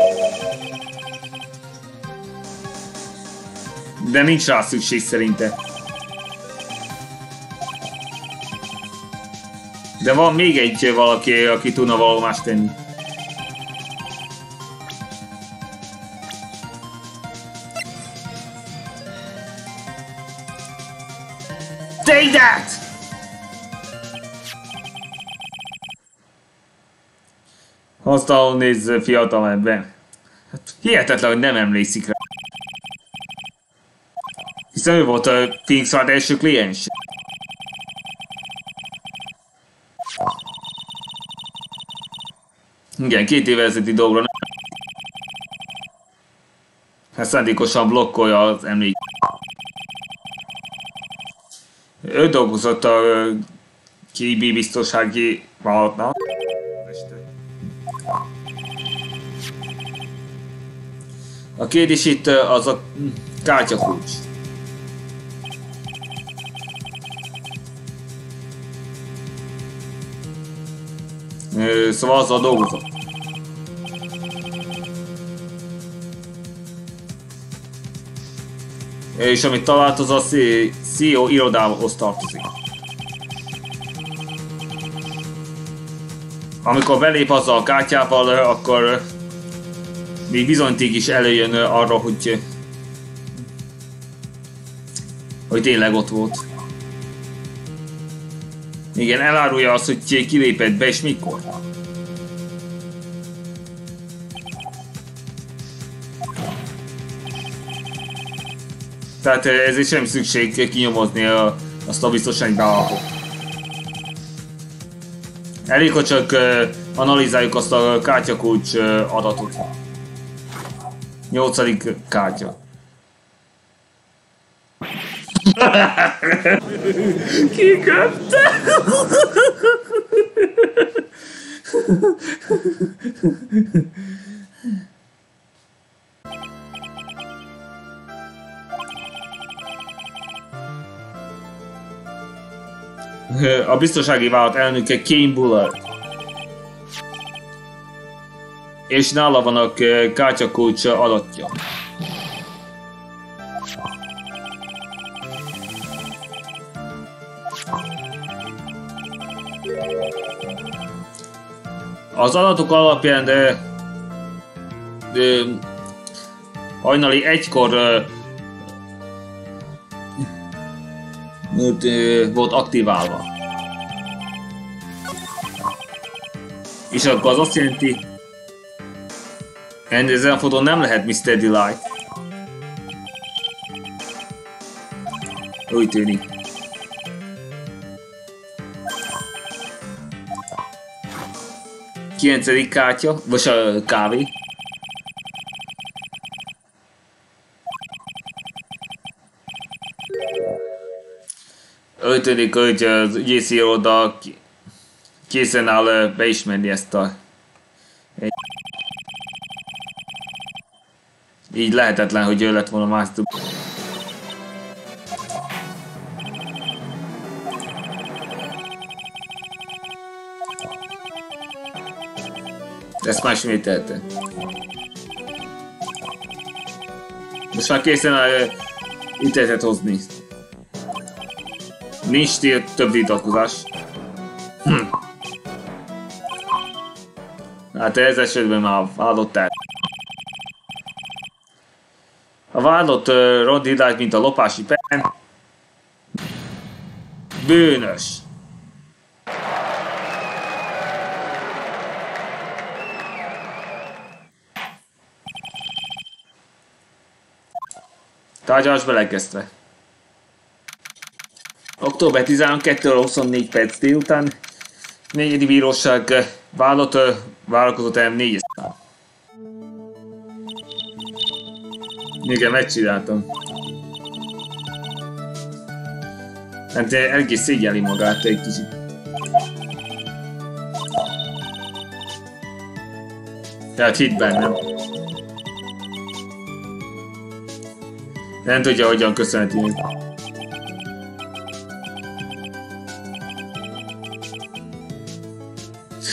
De nincs rá szükség szerinte. De van még egy valaki, aki tudna valómást tenni. That! Asztalon néz fiatal ember. Hát hihetetlen, hogy nem emlékszik rá. Hiszen ő volt a Phoenix Wright első kliens. Igen, két éve ezelőtti dolgra nem. Hát szándékosan blokkolja az emlék. Ő dolgozott a KB biztonsági vállalatnál. A kérdés itt az a kártyakulcs. Szóval azzal dolgozott. És amit talált, az a CEO irodához tartozik. Amikor belép azzal a kártyával, akkor még bizonyíték is előjön arra, hogy hogy tényleg ott volt. Igen, elárulja azt, hogy kilépett be és mikor. Tehát ezért sem szükség kinyomozni a, azt a biztonsági beállapot. Elég, hogy csak analizáljuk azt a kártyakulcs adatot. Nyolcadik kártya. Kiköpte! A biztonsági vállalat elnöke Kane Bullard. és nála van a kártyakulcs adatja. Az adatok alapján de, de hajnali egykor uh, volt aktiválva. És akkor az azt jelenti, Ennél ezen a fotón nem lehet Mr. Delight. Úgy tűnik. Kilencedik kártya, vagy a kávé. Tűnik, hogy az ügyészi oda készen áll beismerni ezt a Így lehetetlen, hogy ő lett volna Master. Ezt már ismételte. Most már készen a ítéletet hozni. Nincs több vitatkozás. Hát ez esetben már vádlották. A vádlott uh, rondítást, mint a lopási pen. Bűnös. Tárgyalás belekezdve. Október 12-24 perc délután. Negyedik bíróság vállalt vállalkozott el négyes szám. Igen, megcsináltam. Hát egész szégyeli magát egy kicsit. Tehát hit bennem. Nem tudja, hogyan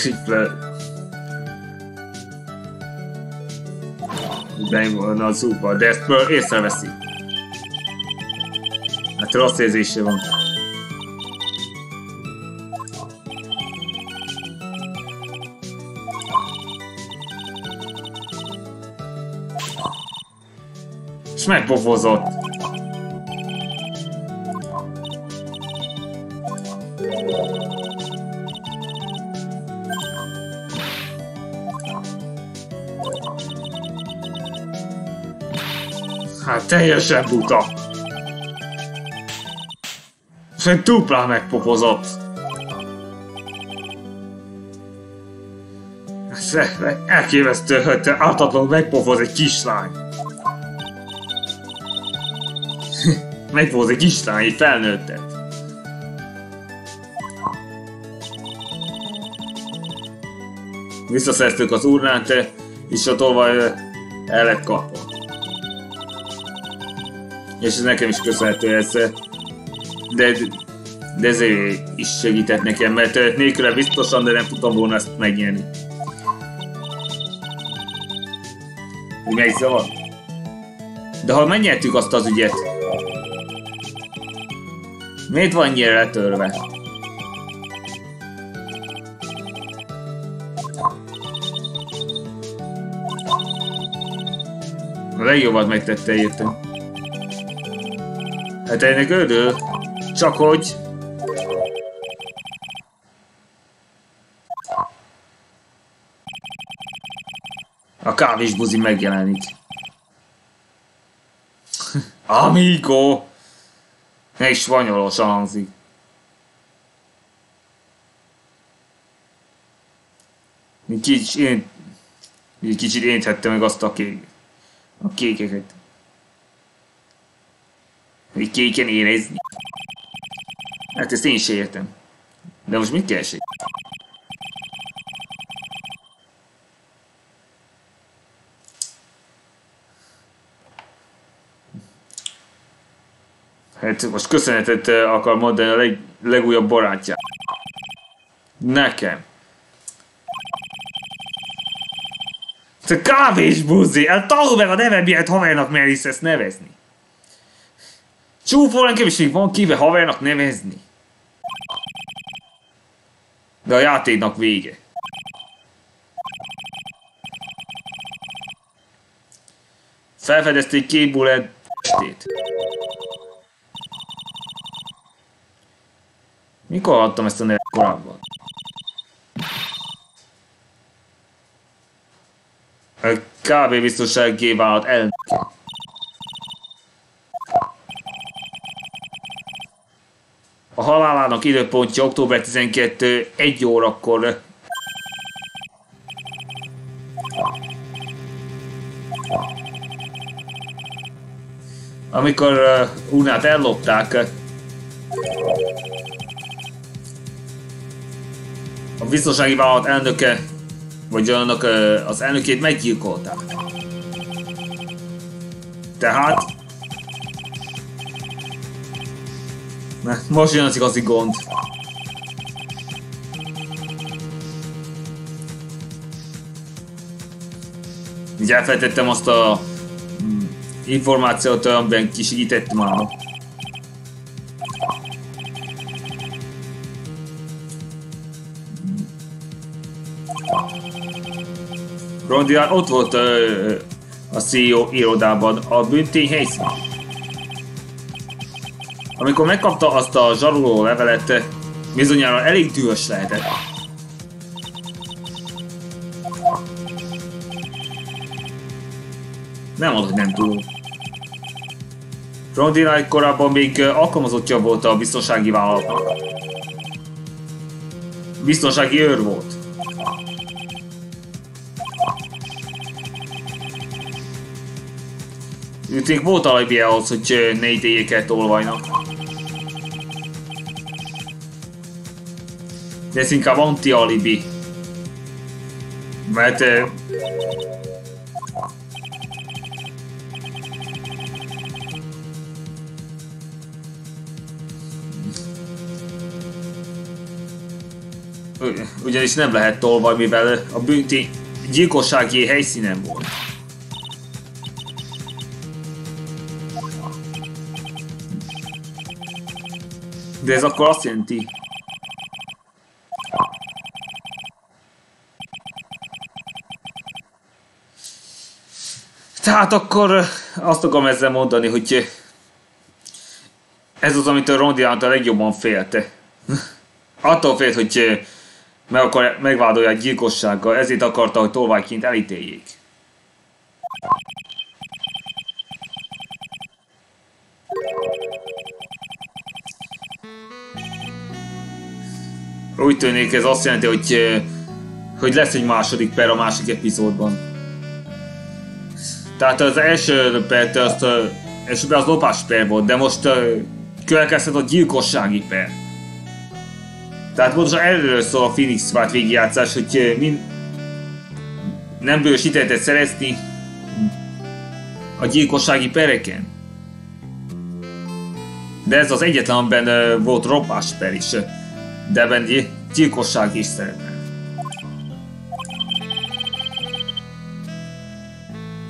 köszönheti. Hitler. De na szuper, de ezt észreveszi. Hát rossz érzése van. És megpofozott. Teljesen buta. És egy duplán megpofozott. Elképesztő, hogy te ártatlanul megpofoz egy kislány. megpofoz egy kislány, egy felnőttet. Visszaszerztük az urnát, és a tolvaj el lett kapva. És ez nekem is köszönhető ez. De, de ezért is segített nekem, mert nélküle biztosan, de nem tudtam volna ezt megnyerni. Megy zavar? De ha megnyertük azt az ügyet, miért van ennyire letörve? A legjobbat megtette értem. Hát ennek örül. Csak hogy... A kávésbuzi megjelenik. Amigo! Ne is vanyolosan hangzik. Kicsit én... Kicsit érthettem meg azt a kék... A kékeket hogy kéken érezni. Hát ezt én is értem. De most mit keresik? Hát most köszönetet akar mondani a leg, legújabb barátja. Nekem. Te kávés buzi! El tanul meg a nevem miért havernak mersz ezt nevezni. Csúfolán kevéség van kive havernak nevezni. De a játéknak vége. Felfedezték két bullet testét. Mikor adtam ezt a nevet korábban? A KB biztonsági vállalat elnöke. Halálának időpontja október 12, 1 órakor. Amikor uh, Unát ellopták, a biztonsági vállalat elnöke, vagy annak uh, az elnökét meggyilkolták. Tehát most jön az igazi gond. Így elfelejtettem azt a mm, információt, amiben kisegített már. Rondian ott volt ö, a CEO irodában, a büntény helyszínen. Amikor megkapta azt a zsaruló levelet, bizonyára elég dühös lehetett. Nem az, hogy nem tudom. Egy korábban még alkalmazottja volt a biztonsági vállalatnak. Biztonsági őr volt. Őték volt alibi ahhoz, hogy ne ítéljék el tolvajnak. De ez inkább anti-alibi. Mert ugyanis nem lehet tolvaj, mivel a bünti gyilkossági helyszínen volt. De ez akkor azt jelenti... Tehát akkor azt akarom ezzel mondani, hogy ez az, amitől Rondi a legjobban félte. Attól félt, hogy meg akar, megvádolja egy gyilkossággal, ezért akarta, hogy tolvajként elítéljék. Úgy tűnik ez azt jelenti, hogy, hogy lesz egy második per a másik epizódban. Tehát az első per, azt, elsőben az lopás per volt, de most következhet a gyilkossági per. Tehát pontosan erről szól a Phoenix Wright végigjátszás, hogy mind nem bős hiteletet szerezni a gyilkossági pereken. De ez az egyetlen, amiben volt ropás per is, de ebben gyilkosság is szerepel.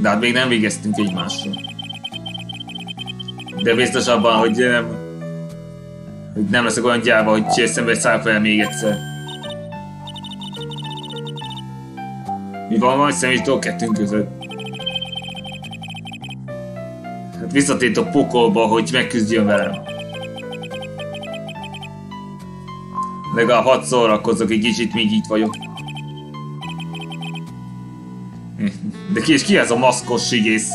De hát még nem végeztünk egymásra. De biztos abban, hogy nem, hogy nem leszek olyan gyáva, hogy szembe száll fel még egyszer. Mi van, személy dolg kettőnk között. Hát visszatért a pokolba, hogy megküzdjön velem. Legalább hat szórakozok egy kicsit, míg itt vagyok. De ki és ki ez a maszkos sigész?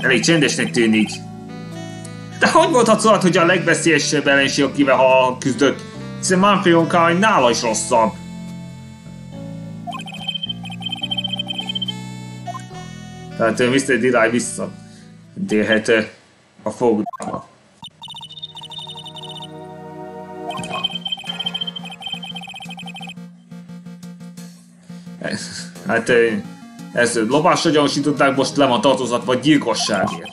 Elég csendesnek tűnik. De hogy mondhatsz olyat, hogy a legveszélyesebb ellenség, akivel ha küzdött? Hiszen Manfredon Kai nála is rosszabb. Tehát Mr. Delay vissza délhet a fogdába. Hát ez lopásra gyanúsították, most le van tartozatva gyilkosságért.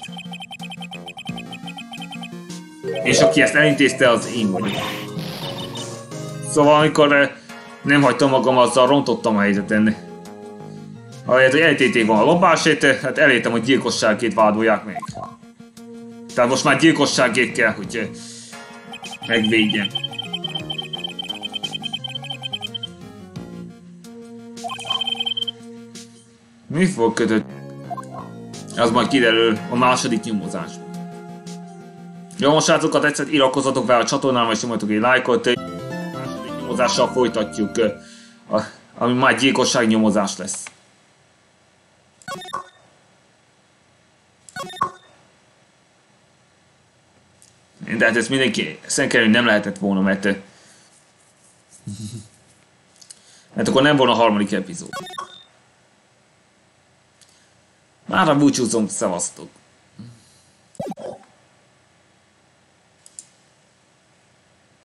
És aki ezt elintézte, az én vagyok. Szóval amikor nem hagytam magam, azzal rontottam a helyzeten. Ahelyett, hogy eltéték van a lopásért, hát elértem, hogy gyilkosságét vádolják meg. Tehát most már gyilkosságét kell, hogy megvédjen. Mi fog kötött? Az majd kiderül a második nyomozásban. Jó, most srácok, ha tetszett, iratkozzatok fel a csatornám, és nyomjatok egy lájkot. Második nyomozással folytatjuk, ami már gyilkosság nyomozás lesz. De hát ez mindenki szerintem nem lehetett volna, mert mert akkor nem volna a harmadik epizód. Már a búcsúzom, szevasztok!